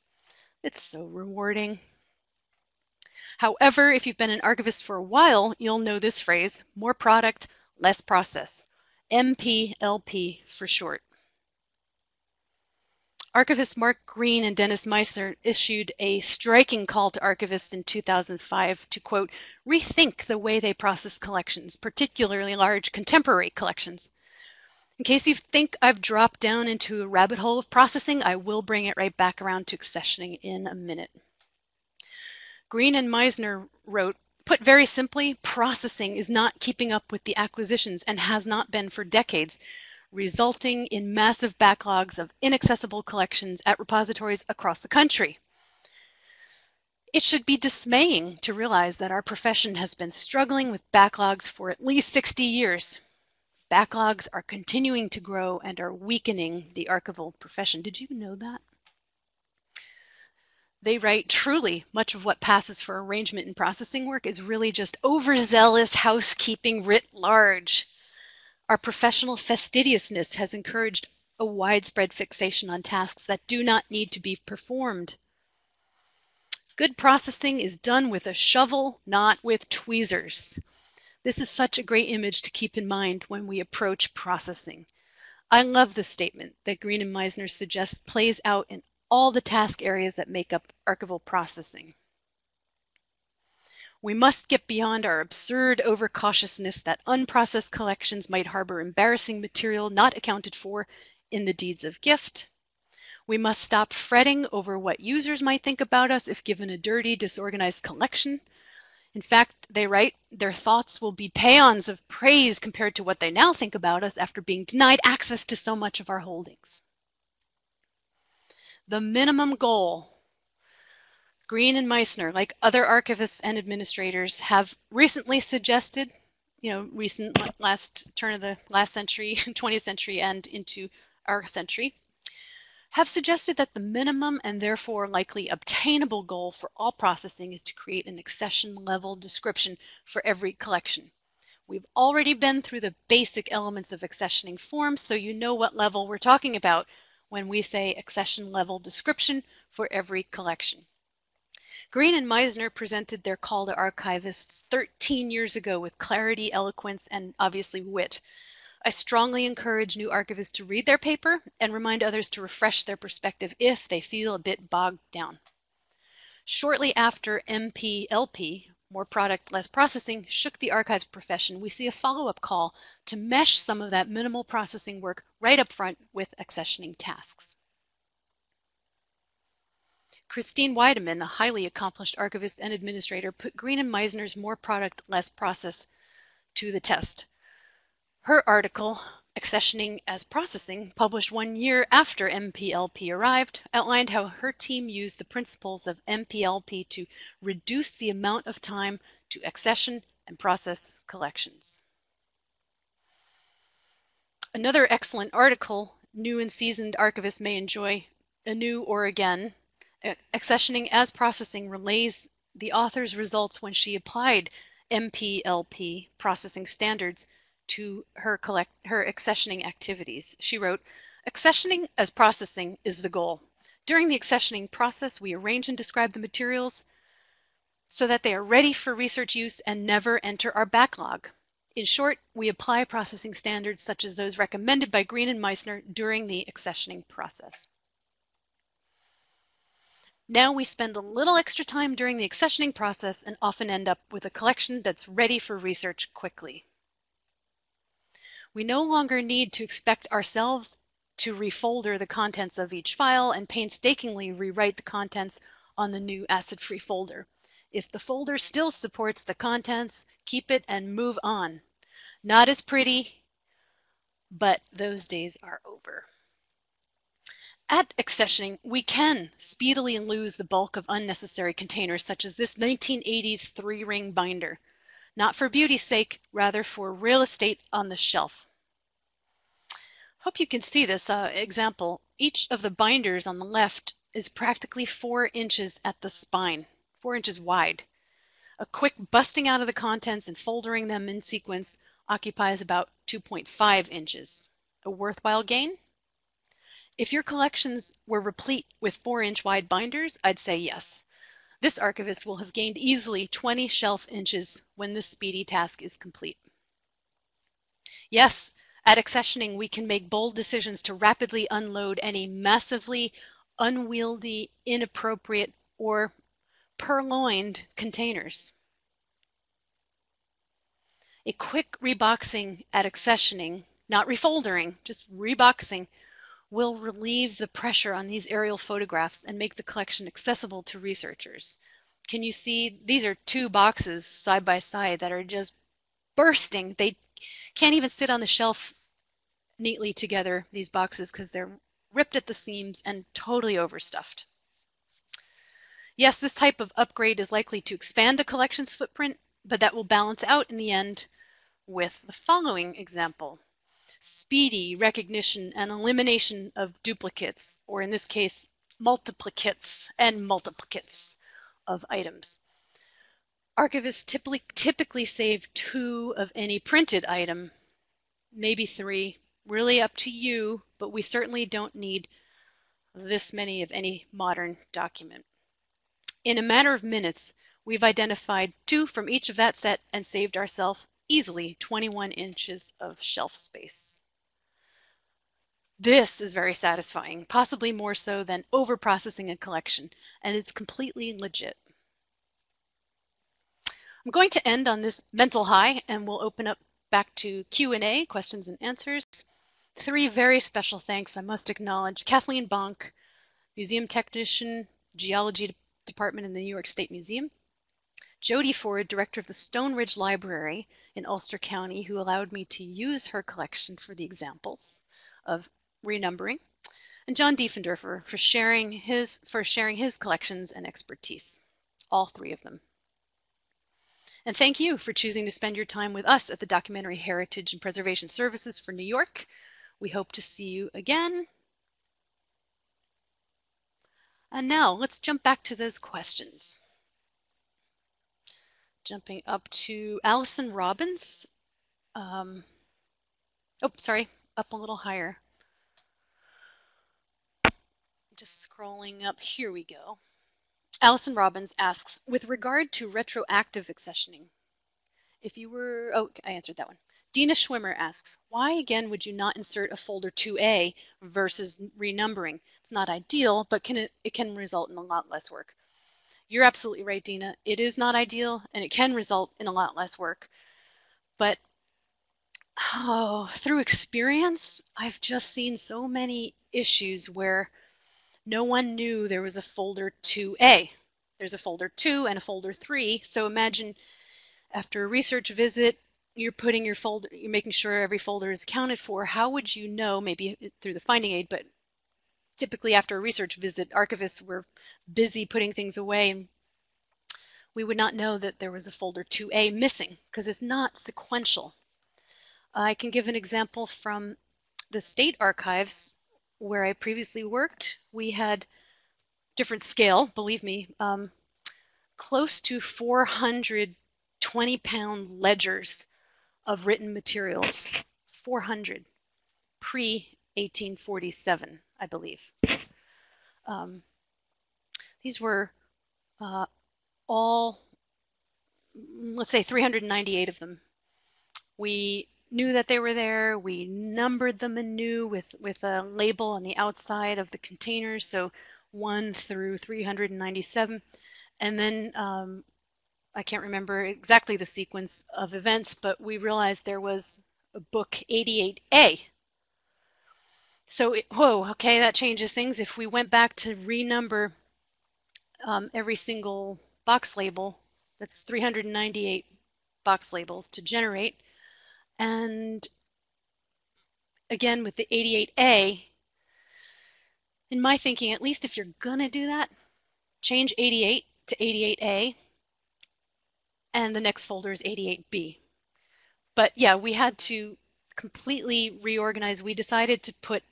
It's so rewarding. However, if you've been an archivist for a while, you'll know this phrase, more product, less process. MPLP for short. Archivist Mark Greene and Dennis Meissner issued a striking call to archivists in 2005 to, quote, rethink the way they process collections, particularly large contemporary collections. In case you think I've dropped down into a rabbit hole of processing, I will bring it right back around to accessioning in a minute. Greene and Meissner wrote, Put very simply, processing is not keeping up with the acquisitions and has not been for decades, resulting in massive backlogs of inaccessible collections at repositories across the country. It should be dismaying to realize that our profession has been struggling with backlogs for at least 60 years. Backlogs are continuing to grow and are weakening the archival profession. Did you know that? They write, truly, much of what passes for arrangement and processing work is really just overzealous housekeeping writ large. Our professional fastidiousness has encouraged a widespread fixation on tasks that do not need to be performed. Good processing is done with a shovel, not with tweezers. This is such a great image to keep in mind when we approach processing. I love the statement that Greene and Meissner suggest plays out in all the task areas that make up archival processing. We must get beyond our absurd overcautiousness that unprocessed collections might harbor embarrassing material not accounted for in the deeds of gift. We must stop fretting over what users might think about us if given a dirty, disorganized collection. In fact, they write, their thoughts will be paeans of praise compared to what they now think about us after being denied access to so much of our holdings. The minimum goal Greene and Meissner, like other archivists and administrators, have recently suggested, you know, recent last turn of the last century, *laughs* 20th century, and into our century, have suggested that the minimum and therefore likely obtainable goal for all processing is to create an accession level description for every collection. We've already been through the basic elements of accessioning forms, so you know what level we're talking about when we say accession level description for every collection. Greene and Meissner presented their call to archivists 13 years ago with clarity, eloquence, and obviously wit. I strongly encourage new archivists to read their paper and remind others to refresh their perspective if they feel a bit bogged down. Shortly after MPLP, more product, less processing shook the archives profession, we see a follow-up call to mesh some of that minimal processing work right up front with accessioning tasks. Christine Weideman, a highly accomplished archivist and administrator, put Greene and Meissner's more product, less process to the test. Her article, Accessioning as Processing, published one year after MPLP arrived, outlined how her team used the principles of MPLP to reduce the amount of time to accession and process collections. Another excellent article new and seasoned archivists may enjoy anew or again Uh, accessioning as processing relays the author's results when she applied MPLP processing standards to her collect her accessioning activities. She wrote, "Accessioning as processing is the goal. During the accessioning process, we arrange and describe the materials so that they are ready for research use and never enter our backlog. In short, we apply processing standards such as those recommended by Greene and Meissner during the accessioning process. Now we spend a little extra time during the accessioning process and often end up with a collection that's ready for research quickly. We no longer need to expect ourselves to refolder the contents of each file and painstakingly rewrite the contents on the new acid-free folder. If the folder still supports the contents, keep it and move on. Not as pretty, but those days are over. At accessioning, we can speedily lose the bulk of unnecessary containers such as this 1980s three-ring binder, not for beauty's sake, rather for real estate on the shelf. Hope you can see this uh, example. Each of the binders on the left is practically four inches at the spine, four inches wide. A quick busting out of the contents and foldering them in sequence occupies about 2.5 inches. A worthwhile gain? If your collections were replete with four inch wide binders, I'd say yes. This archivist will have gained easily 20 shelf inches when this speedy task is complete. Yes, at accessioning, we can make bold decisions to rapidly unload any massively unwieldy, inappropriate, or purloined containers. A quick reboxing at accessioning, not refoldering, just reboxing, will relieve the pressure on these aerial photographs and make the collection accessible to researchers. Can you see these are two boxes side by side that are just bursting. They can't even sit on the shelf neatly together, these boxes, because they're ripped at the seams and totally overstuffed. Yes, this type of upgrade is likely to expand the collection's footprint, but that will balance out in the end with the following example speedy recognition and elimination of duplicates, or in this case, multiplicates and multiplicates of items. Archivists typically, typically save two of any printed item, maybe three, really up to you, but we certainly don't need this many of any modern document. In a matter of minutes, we've identified two from each of that set and saved ourselves easily 21 inches of shelf space. This is very satisfying, possibly more so than over-processing a collection, and it's completely legit. I'm going to end on this mental high and we'll open up back to Q&A, questions and answers. Three very special thanks I must acknowledge. Kathleen Bonk, museum technician, geology department in the New York State Museum. Jody Ford, director of the Stone Ridge Library in Ulster County, who allowed me to use her collection for the examples of renumbering, and John Diefendorfer for sharing his for sharing his collections and expertise. All three of them. And thank you for choosing to spend your time with us at the Documentary Heritage and Preservation Services for New York. We hope to see you again. And now let's jump back to those questions. Jumping up to Allison Robbins. Um, oh, sorry, up a little higher. Just scrolling up, here we go. Allison Robbins asks, with regard to retroactive accessioning, if you were, oh, I answered that one. Dina Schwimmer asks, why again would you not insert a folder 2A versus renumbering? It's not ideal, but can it, it can result in a lot less work. You're absolutely right, Dina. It is not ideal and it can result in a lot less work. But oh, through experience, I've just seen so many issues where no one knew there was a folder 2A. There's a folder 2 and a folder 3. So imagine after a research visit, you're putting your folder, you're making sure every folder is accounted for. How would you know, maybe through the finding aid, but typically after a research visit, archivists were busy putting things away and we would not know that there was a folder 2A missing because it's not sequential. I can give an example from the state archives where I previously worked. We had different scale, believe me, um, close to 420 pound ledgers of written materials, 400 pre 1847, I believe. Um, these were uh, all, let's say 398 of them. We knew that they were there. We numbered them anew with, with a label on the outside of the containers, so 1 through 397. And then um, I can't remember exactly the sequence of events, but we realized there was a book 88A. So, it, whoa, okay, that changes things. If we went back to renumber um, every single box label, that's 398 box labels to generate. And again, with the 88A, in my thinking, at least if you're going to do that, change 88 to 88A and the next folder is 88B. But yeah, we had to completely reorganize. We decided to put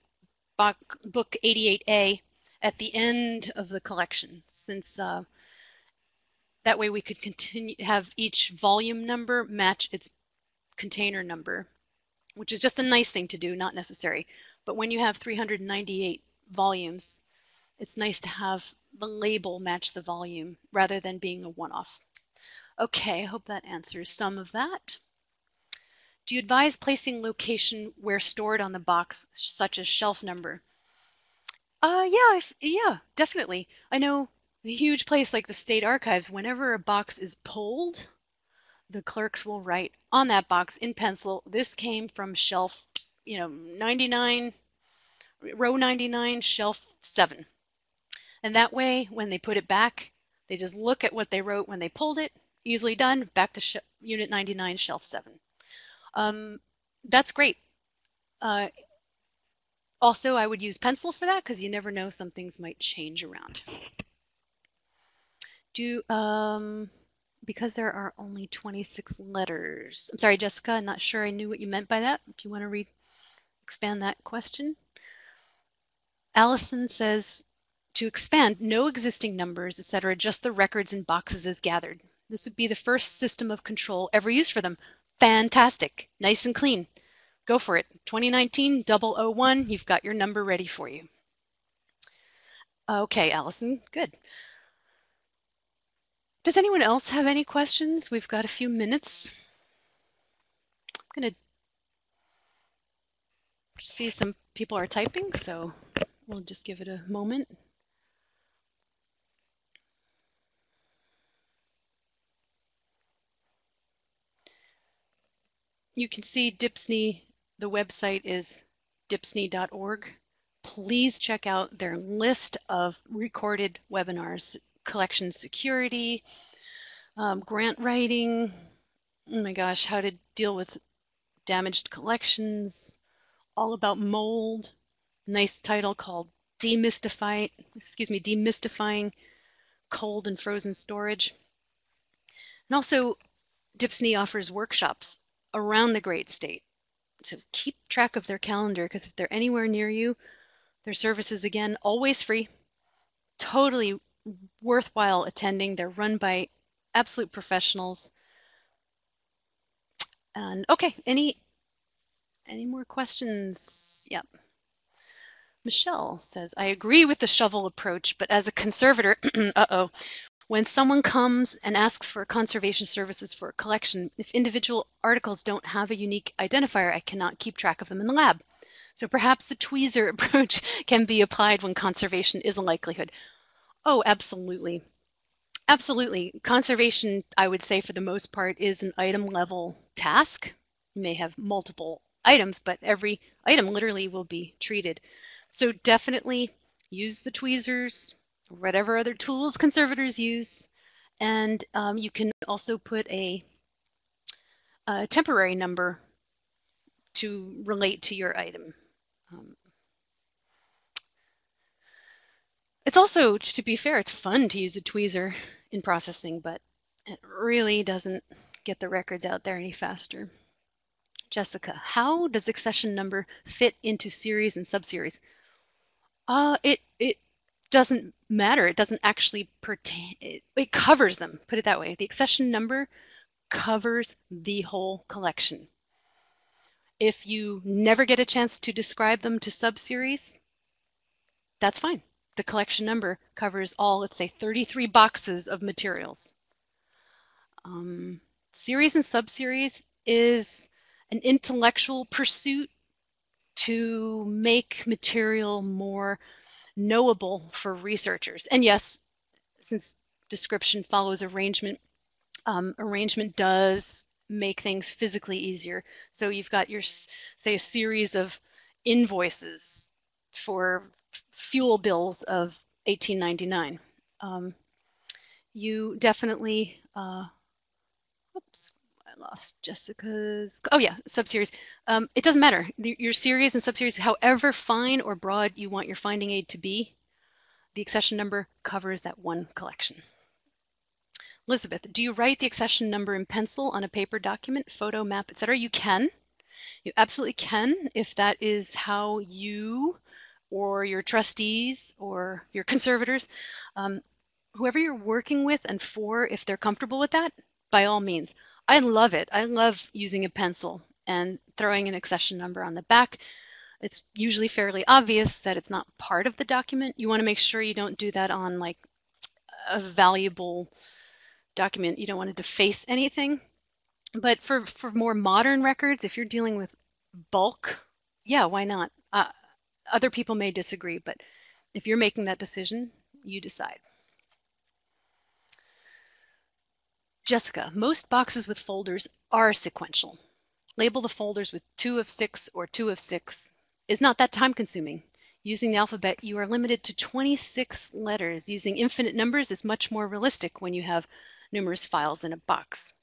book 88A at the end of the collection since uh, that way we could continue have each volume number match its container number, which is just a nice thing to do, not necessary. But when you have 398 volumes, it's nice to have the label match the volume rather than being a one-off. Okay, I hope that answers some of that. Do you advise placing location where stored on the box, such as shelf number? Uh, yeah, yeah, definitely. I know a huge place like the state archives, whenever a box is pulled, the clerks will write on that box in pencil, this came from shelf, you know, 99, row 99, shelf 7. And that way, when they put it back, they just look at what they wrote when they pulled it, easily done, back to unit 99, shelf 7. Um, that's great. Uh, also, I would use pencil for that because you never know, some things might change around. Do, um, because there are only 26 letters. I'm sorry, Jessica, I'm not sure I knew what you meant by that. If you want to read, expand that question. Allison says, to expand, no existing numbers, etc., just the records and boxes as gathered. This would be the first system of control ever used for them. Fantastic. Nice and clean. Go for it. 2019 001, you've got your number ready for you. Okay, Allison, good. Does anyone else have any questions? We've got a few minutes. I'm going to see some people are typing, so we'll just give it a moment. You can see DHPSNY, the website is dhpsny.org. Please check out their list of recorded webinars, collection security, um, grant writing, oh my gosh, how to deal with damaged collections, all about mold, nice title called Demystify, excuse me, Demystifying Cold and Frozen Storage. And also, DHPSNY offers workshops around the great state. So keep track of their calendar because if they're anywhere near you, their services again always free, totally worthwhile attending. They're run by absolute professionals. And okay, any any more questions? Yep. Michelle says, I agree with the shovel approach, but as a conservator, *clears throat* uh-oh, when someone comes and asks for conservation services for a collection, if individual articles don't have a unique identifier, I cannot keep track of them in the lab. So perhaps the tweezer *laughs* approach can be applied when conservation is a likelihood. Oh, absolutely. Absolutely. Conservation, I would say, for the most part, is an item level task. You may have multiple items, but every item literally will be treated. So definitely use the tweezers, whatever other tools conservators use, and um, you can also put a, a, temporary number to relate to your item. Um, it's also, to be fair, it's fun to use a tweezer in processing, but it really doesn't get the records out there any faster. Jessica, how does accession number fit into series and subseries? Uh, it it doesn't matter. It doesn't actually pertain. It, it covers them. Put it that way. The accession number covers the whole collection. If you never get a chance to describe them to subseries, that's fine the collection number covers all, let's say, 33 boxes of materials. Um, series and subseries is an intellectual pursuit to make material more knowable for researchers. And yes, since description follows arrangement, um, arrangement does make things physically easier. So you've got your, say, a series of invoices for fuel bills of 1899. Um, you definitely, uh, oops, lost Jessica's, oh yeah, subseries. Um, it doesn't matter. Your series and subseries, however fine or broad you want your finding aid to be, the accession number covers that one collection. Elizabeth, do you write the accession number in pencil on a paper document, photo, map, etc.? You can. You absolutely can if that is how you or your trustees or your conservators, um, whoever you're working with and for, if they're comfortable with that, by all means. I love it. I love using a pencil and throwing an accession number on the back. It's usually fairly obvious that it's not part of the document. You want to make sure you don't do that on like a valuable document. You don't want to deface anything. But for, for more modern records, if you're dealing with bulk, yeah, why not? Uh, other people may disagree, but if you're making that decision, you decide. Jessica, most boxes with folders are sequential. Label the folders with two of six or two of six is not that time consuming. Using the alphabet, you are limited to 26 letters. Using infinite numbers is much more realistic when you have numerous files in a box.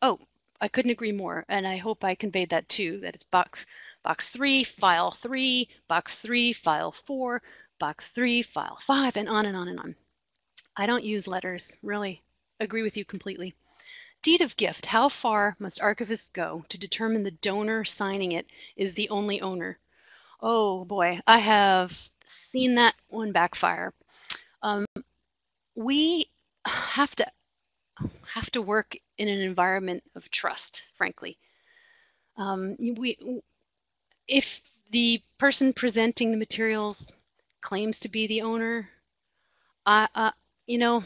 Oh, I couldn't agree more, and I hope I conveyed that too. That it's box box three, file three, box three, file four, box three, file five, and on and on and on. I don't use letters, really. Agree with you completely. Deed of gift. How far must archivists go to determine the donor signing it is the only owner? Oh boy, I have seen that one backfire. Um, we have to have to work in an environment of trust, frankly. Um, we, if the person presenting the materials claims to be the owner, uh, uh, you know,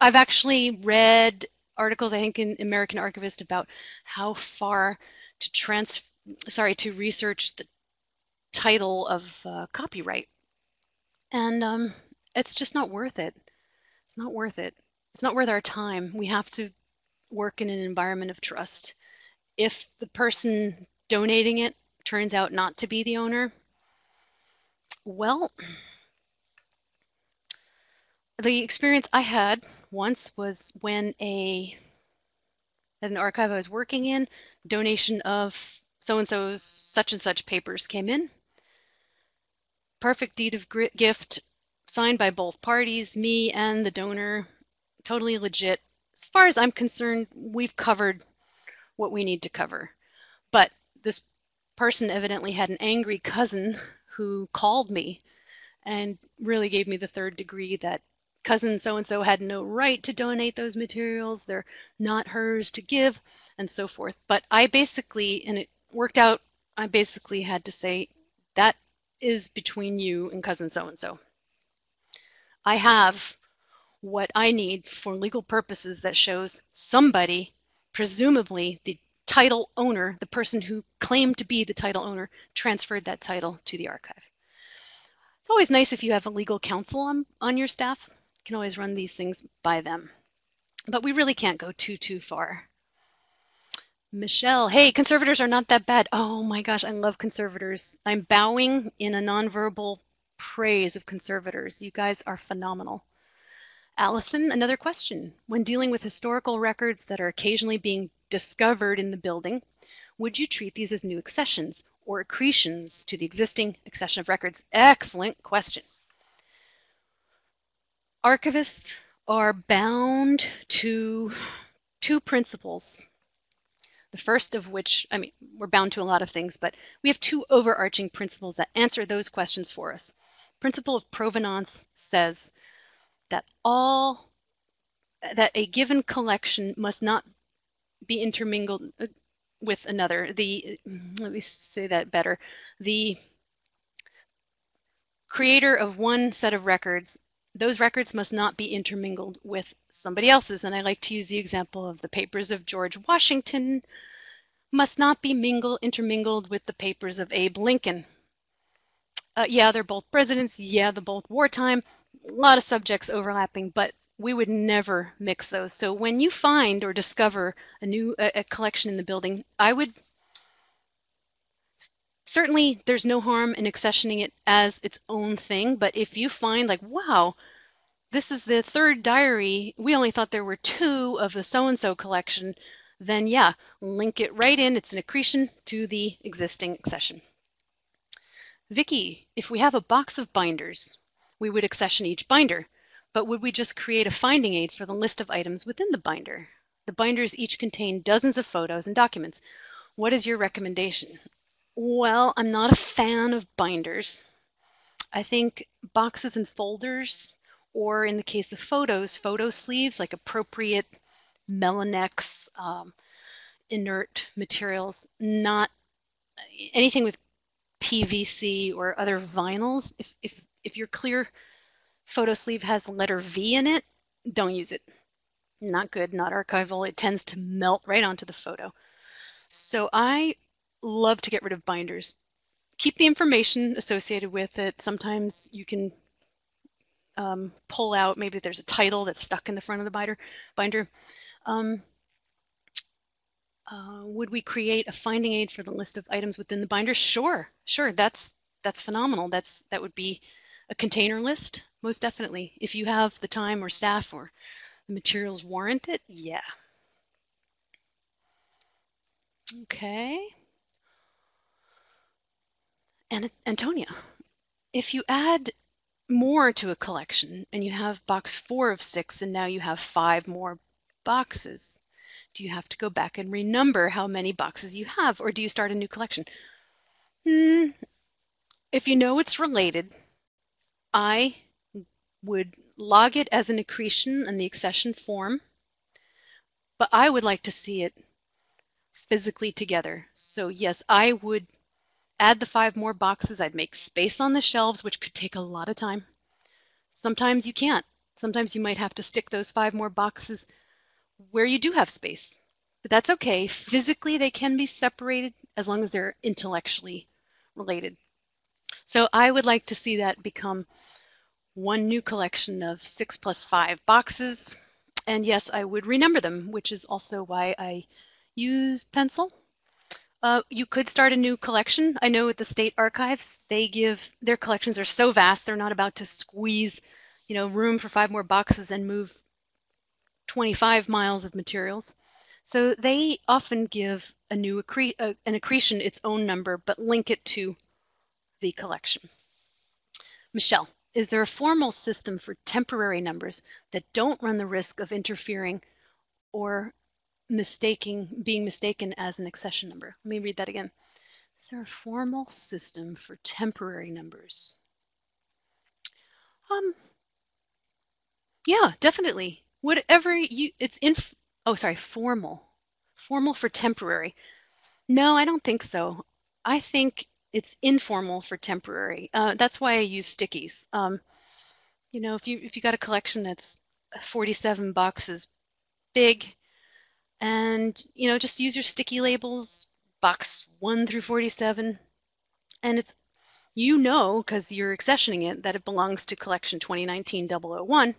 I've actually read articles, I think, in American Archivist about how far to trans, sorry, to research the title of uh, copyright, and um, it's just not worth it. It's not worth it it's not worth our time. We have to work in an environment of trust. If the person donating it turns out not to be the owner, well, the experience I had once was when a at an archive I was working in, donation of so and so's such and such papers came in. Perfect deed of gift signed by both parties, me and the donor totally legit. As far as I'm concerned, we've covered what we need to cover. But this person evidently had an angry cousin who called me and really gave me the third degree that cousin so and so had no right to donate those materials, they're not hers to give, and so forth. But I basically, and it worked out, I basically had to say, that is between you and cousin so and so. I have what I need for legal purposes that shows somebody, presumably the title owner, the person who claimed to be the title owner, transferred that title to the archive. It's always nice if you have a legal counsel on, on your staff. Can always run these things by them. But we really can't go too, too far. Michelle, hey, conservators are not that bad. Oh my gosh, I love conservators. I'm bowing in a nonverbal praise of conservators. You guys are phenomenal. Allison, another question. When dealing with historical records that are occasionally being discovered in the building, would you treat these as new accessions or accretions to the existing accession of records? Excellent question. Archivists are bound to two principles. The first of which, I mean, we're bound to a lot of things, but we have two overarching principles that answer those questions for us. Principle of provenance says that all that a given collection must not be intermingled uh, with another. The let me say that better. The creator of one set of records, those records must not be intermingled with somebody else's. And I like to use the example of the papers of George Washington must not be mingle intermingled with the papers of Abe Lincoln. Uh, yeah, they're both presidents. Yeah, they're both wartime. A lot of subjects overlapping, but we would never mix those. So when you find or discover a new a, a collection in the building, I would certainly there's no harm in accessioning it as its own thing. But if you find like, wow, this is the third diary, we only thought there were two of the so-and-so collection, then yeah, link it right in. It's an accretion to the existing accession. Vicky, if we have a box of binders, we would accession each binder. But would we just create a finding aid for the list of items within the binder? The binders each contain dozens of photos and documents. What is your recommendation? Well, I'm not a fan of binders. I think boxes and folders, or in the case of photos, photo sleeves, like appropriate Melinex, um, inert materials, not anything with PVC or other vinyls. If, if, if your clear photo sleeve has letter V in it, don't use it. Not good, not archival. It tends to melt right onto the photo. So I love to get rid of binders. Keep the information associated with it. Sometimes you can um, pull out, maybe there's a title that's stuck in the front of the binder. binder. Um, uh, would we create a finding aid for the list of items within the binder? Sure, sure. That's that's phenomenal. That's that would be a container list, most definitely. If you have the time or staff or the materials warrant it, yeah. Okay. And Antonia, if you add more to a collection and you have box four of six and now you have five more boxes, do you have to go back and renumber how many boxes you have or do you start a new collection? Hmm. If you know it's related, I would log it as an accretion in the accession form, but I would like to see it physically together. So yes, I would add the five more boxes. I'd make space on the shelves, which could take a lot of time. Sometimes you can't. Sometimes you might have to stick those five more boxes where you do have space. But that's okay. Physically, they can be separated as long as they're intellectually related. So I would like to see that become one new collection of six plus five boxes. And yes, I would renumber them, which is also why I use pencil. Uh, you could start a new collection. I know at the state archives, they give their collections are so vast, they're not about to squeeze, you know, room for five more boxes and move 25 miles of materials. So they often give a new accre- uh, an accretion its own number, but link it to the collection. Michelle, is there a formal system for temporary numbers that don't run the risk of interfering or mistaking being mistaken as an accession number? Let me read that again. Is there a formal system for temporary numbers? Um, yeah, definitely. Whatever you, it's in, oh, sorry, formal. Formal for temporary. No, I don't think so. I think it's informal for temporary. Uh, that's why I use stickies. Um, you know, if you if you got a collection that's 47 boxes big, and you know, just use your sticky labels, box one through 47, and it's You know, because you're accessioning it, that it belongs to collection 2019-001,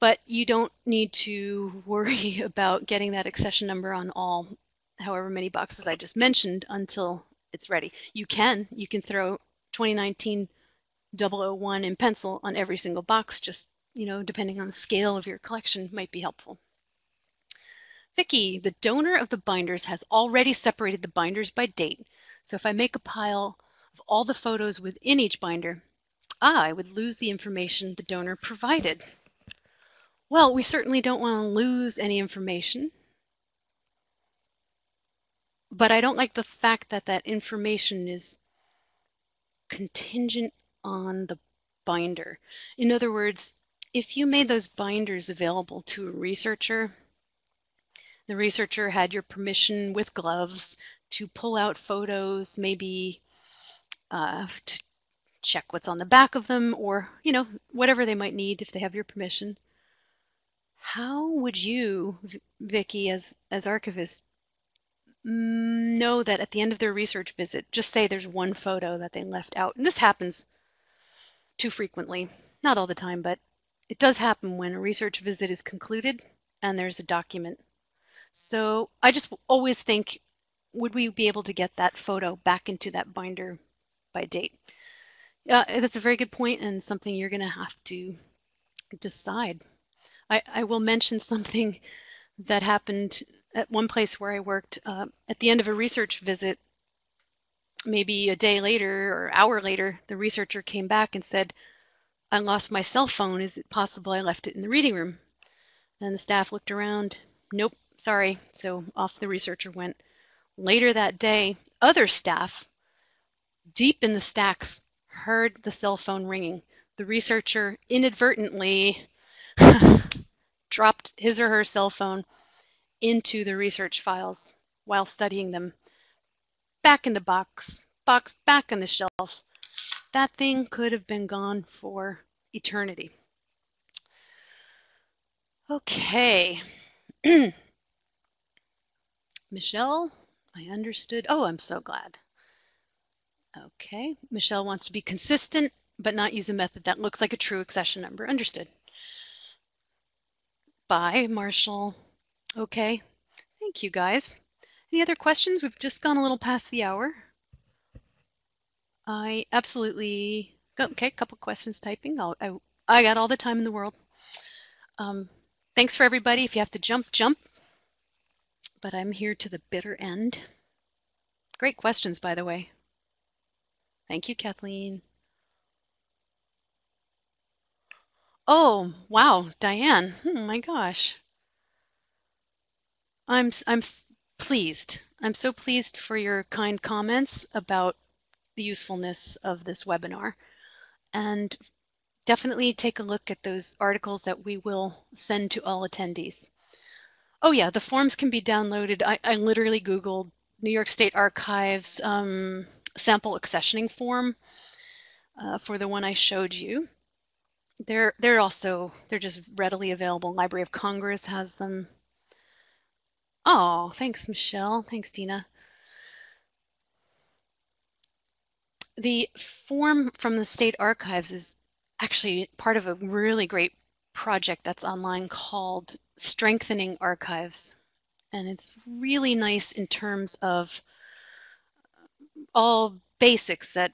but you don't need to *laughs* worry about getting that accession number on all however many boxes I just mentioned until it's ready. You can, you can throw 2019 001 in pencil on every single box, just, you know, depending on the scale of your collection might be helpful. Vicky, the donor of the binders has already separated the binders by date. So if I make a pile of all the photos within each binder, I would lose the information the donor provided. Well, we certainly don't want to lose any information, but I don't like the fact that that information is contingent on the binder. In other words, if you made those binders available to a researcher, the researcher had your permission with gloves to pull out photos, maybe uh, to check what's on the back of them, or you know whatever they might need if they have your permission. How would you, Vicky, as as archivist, know that at the end of their research visit, just say there's one photo that they left out, and this happens too frequently, not all the time, but it does happen when a research visit is concluded and there's a document. So I just always think, would we be able to get that photo back into that binder by date? Uh, that's a very good point and something you're going to have to decide. I, I will mention something that happened at one place where I worked. Uh, at the end of a research visit, maybe a day later or hour later, the researcher came back and said, I lost my cell phone. Is it possible I left it in the reading room? And the staff looked around. Nope, sorry. So off the researcher went. Later that day, other staff deep in the stacks heard the cell phone ringing. The researcher inadvertently *laughs* dropped his or her cell phone into the research files while studying them back in the box, box back on the shelf. That thing could have been gone for eternity. Okay. *clears throat* Michelle, I understood. Oh, I'm so glad. Okay. Michelle wants to be consistent, but not use a method that looks like a true accession number. Understood. Bye, Marshall. Okay. Thank you, guys. Any other questions? We've just gone a little past the hour. I absolutely, okay, a couple questions typing. I'll, I, I got all the time in the world. Um, thanks for everybody. If you have to jump, jump. But I'm here to the bitter end. Great questions, by the way. Thank you, Kathleen. Oh, wow, Diane. *laughs* Oh my gosh. I'm I'm pleased. I'm so pleased for your kind comments about the usefulness of this webinar. And definitely take a look at those articles that we will send to all attendees. Oh yeah, the forms can be downloaded. I, I literally Googled New York State Archives um, sample accessioning form uh, for the one I showed you. They're, they're also, they're just readily available. Library of Congress has them. Oh, thanks, Michelle. Thanks, Dina. The form from the state archives is actually part of a really great project that's online called Strengthening Archives. And it's really nice in terms of all basics that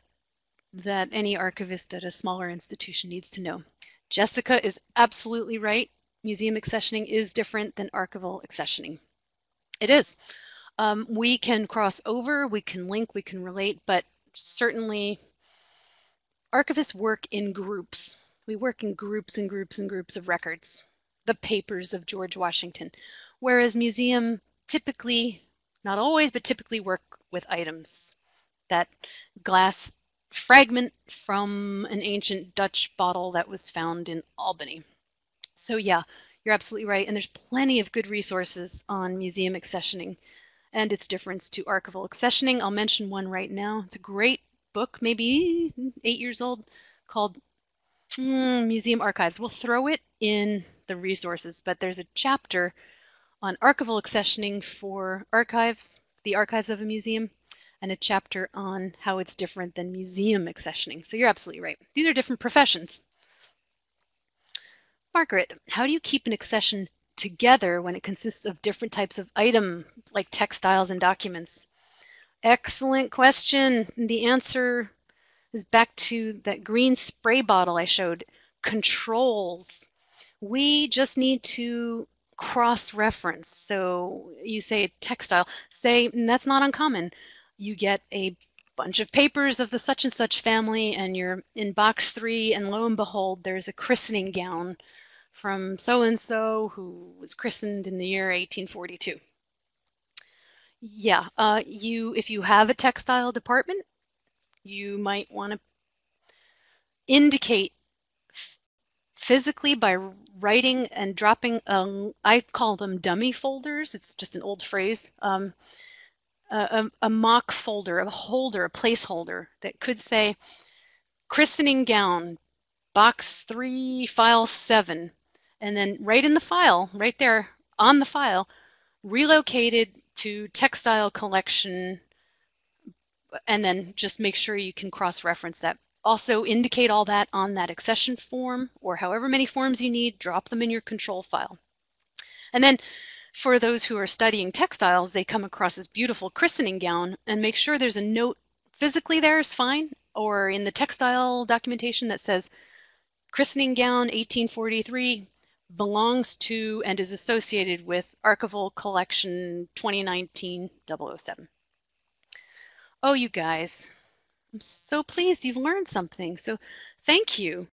that any archivist at a smaller institution needs to know. Jessica is absolutely right. Museum accessioning is different than archival accessioning. It is. Um, we can cross over, we can link, we can relate, but certainly archivists work in groups. We work in groups and groups and groups of records, the papers of George Washington, whereas museum typically, not always, but typically work with items. That glass fragment from an ancient Dutch bottle that was found in Albany. So yeah, you're absolutely right. And there's plenty of good resources on museum accessioning and its difference to archival accessioning. I'll mention one right now. It's a great book, maybe eight years old, called mm, Museum Archives. We'll throw it in the resources, but there's a chapter on archival accessioning for archives, the archives of a museum, and a chapter on how it's different than museum accessioning. So you're absolutely right. These are different professions. Margaret, how do you keep an accession together when it consists of different types of item like textiles and documents? Excellent question. The answer is back to that green spray bottle I showed. Controls. We just need to cross reference. So you say textile, say that's not uncommon. You get a bunch of papers of the such and such family, and you're in box three, and lo and behold, there's a christening gown from so and so who was christened in the year 1842. Yeah, uh, you if you have a textile department, you might want to indicate physically by writing and dropping, um, I call them dummy folders. It's just an old phrase. Um, a, a, mock folder, a holder, a placeholder that could say christening gown, box three, file seven, and then right in the file, right there on the file, relocated to textile collection, and then just make sure you can cross-reference that also indicate all that on that accession form or however many forms you need, drop them in your control file. And then for those who are studying textiles, they come across this beautiful christening gown and make sure there's a note physically there is fine or in the textile documentation that says christening gown 1843 belongs to and is associated with archival collection 2019 007. Oh, you guys, I'm so pleased you've learned something. So thank you.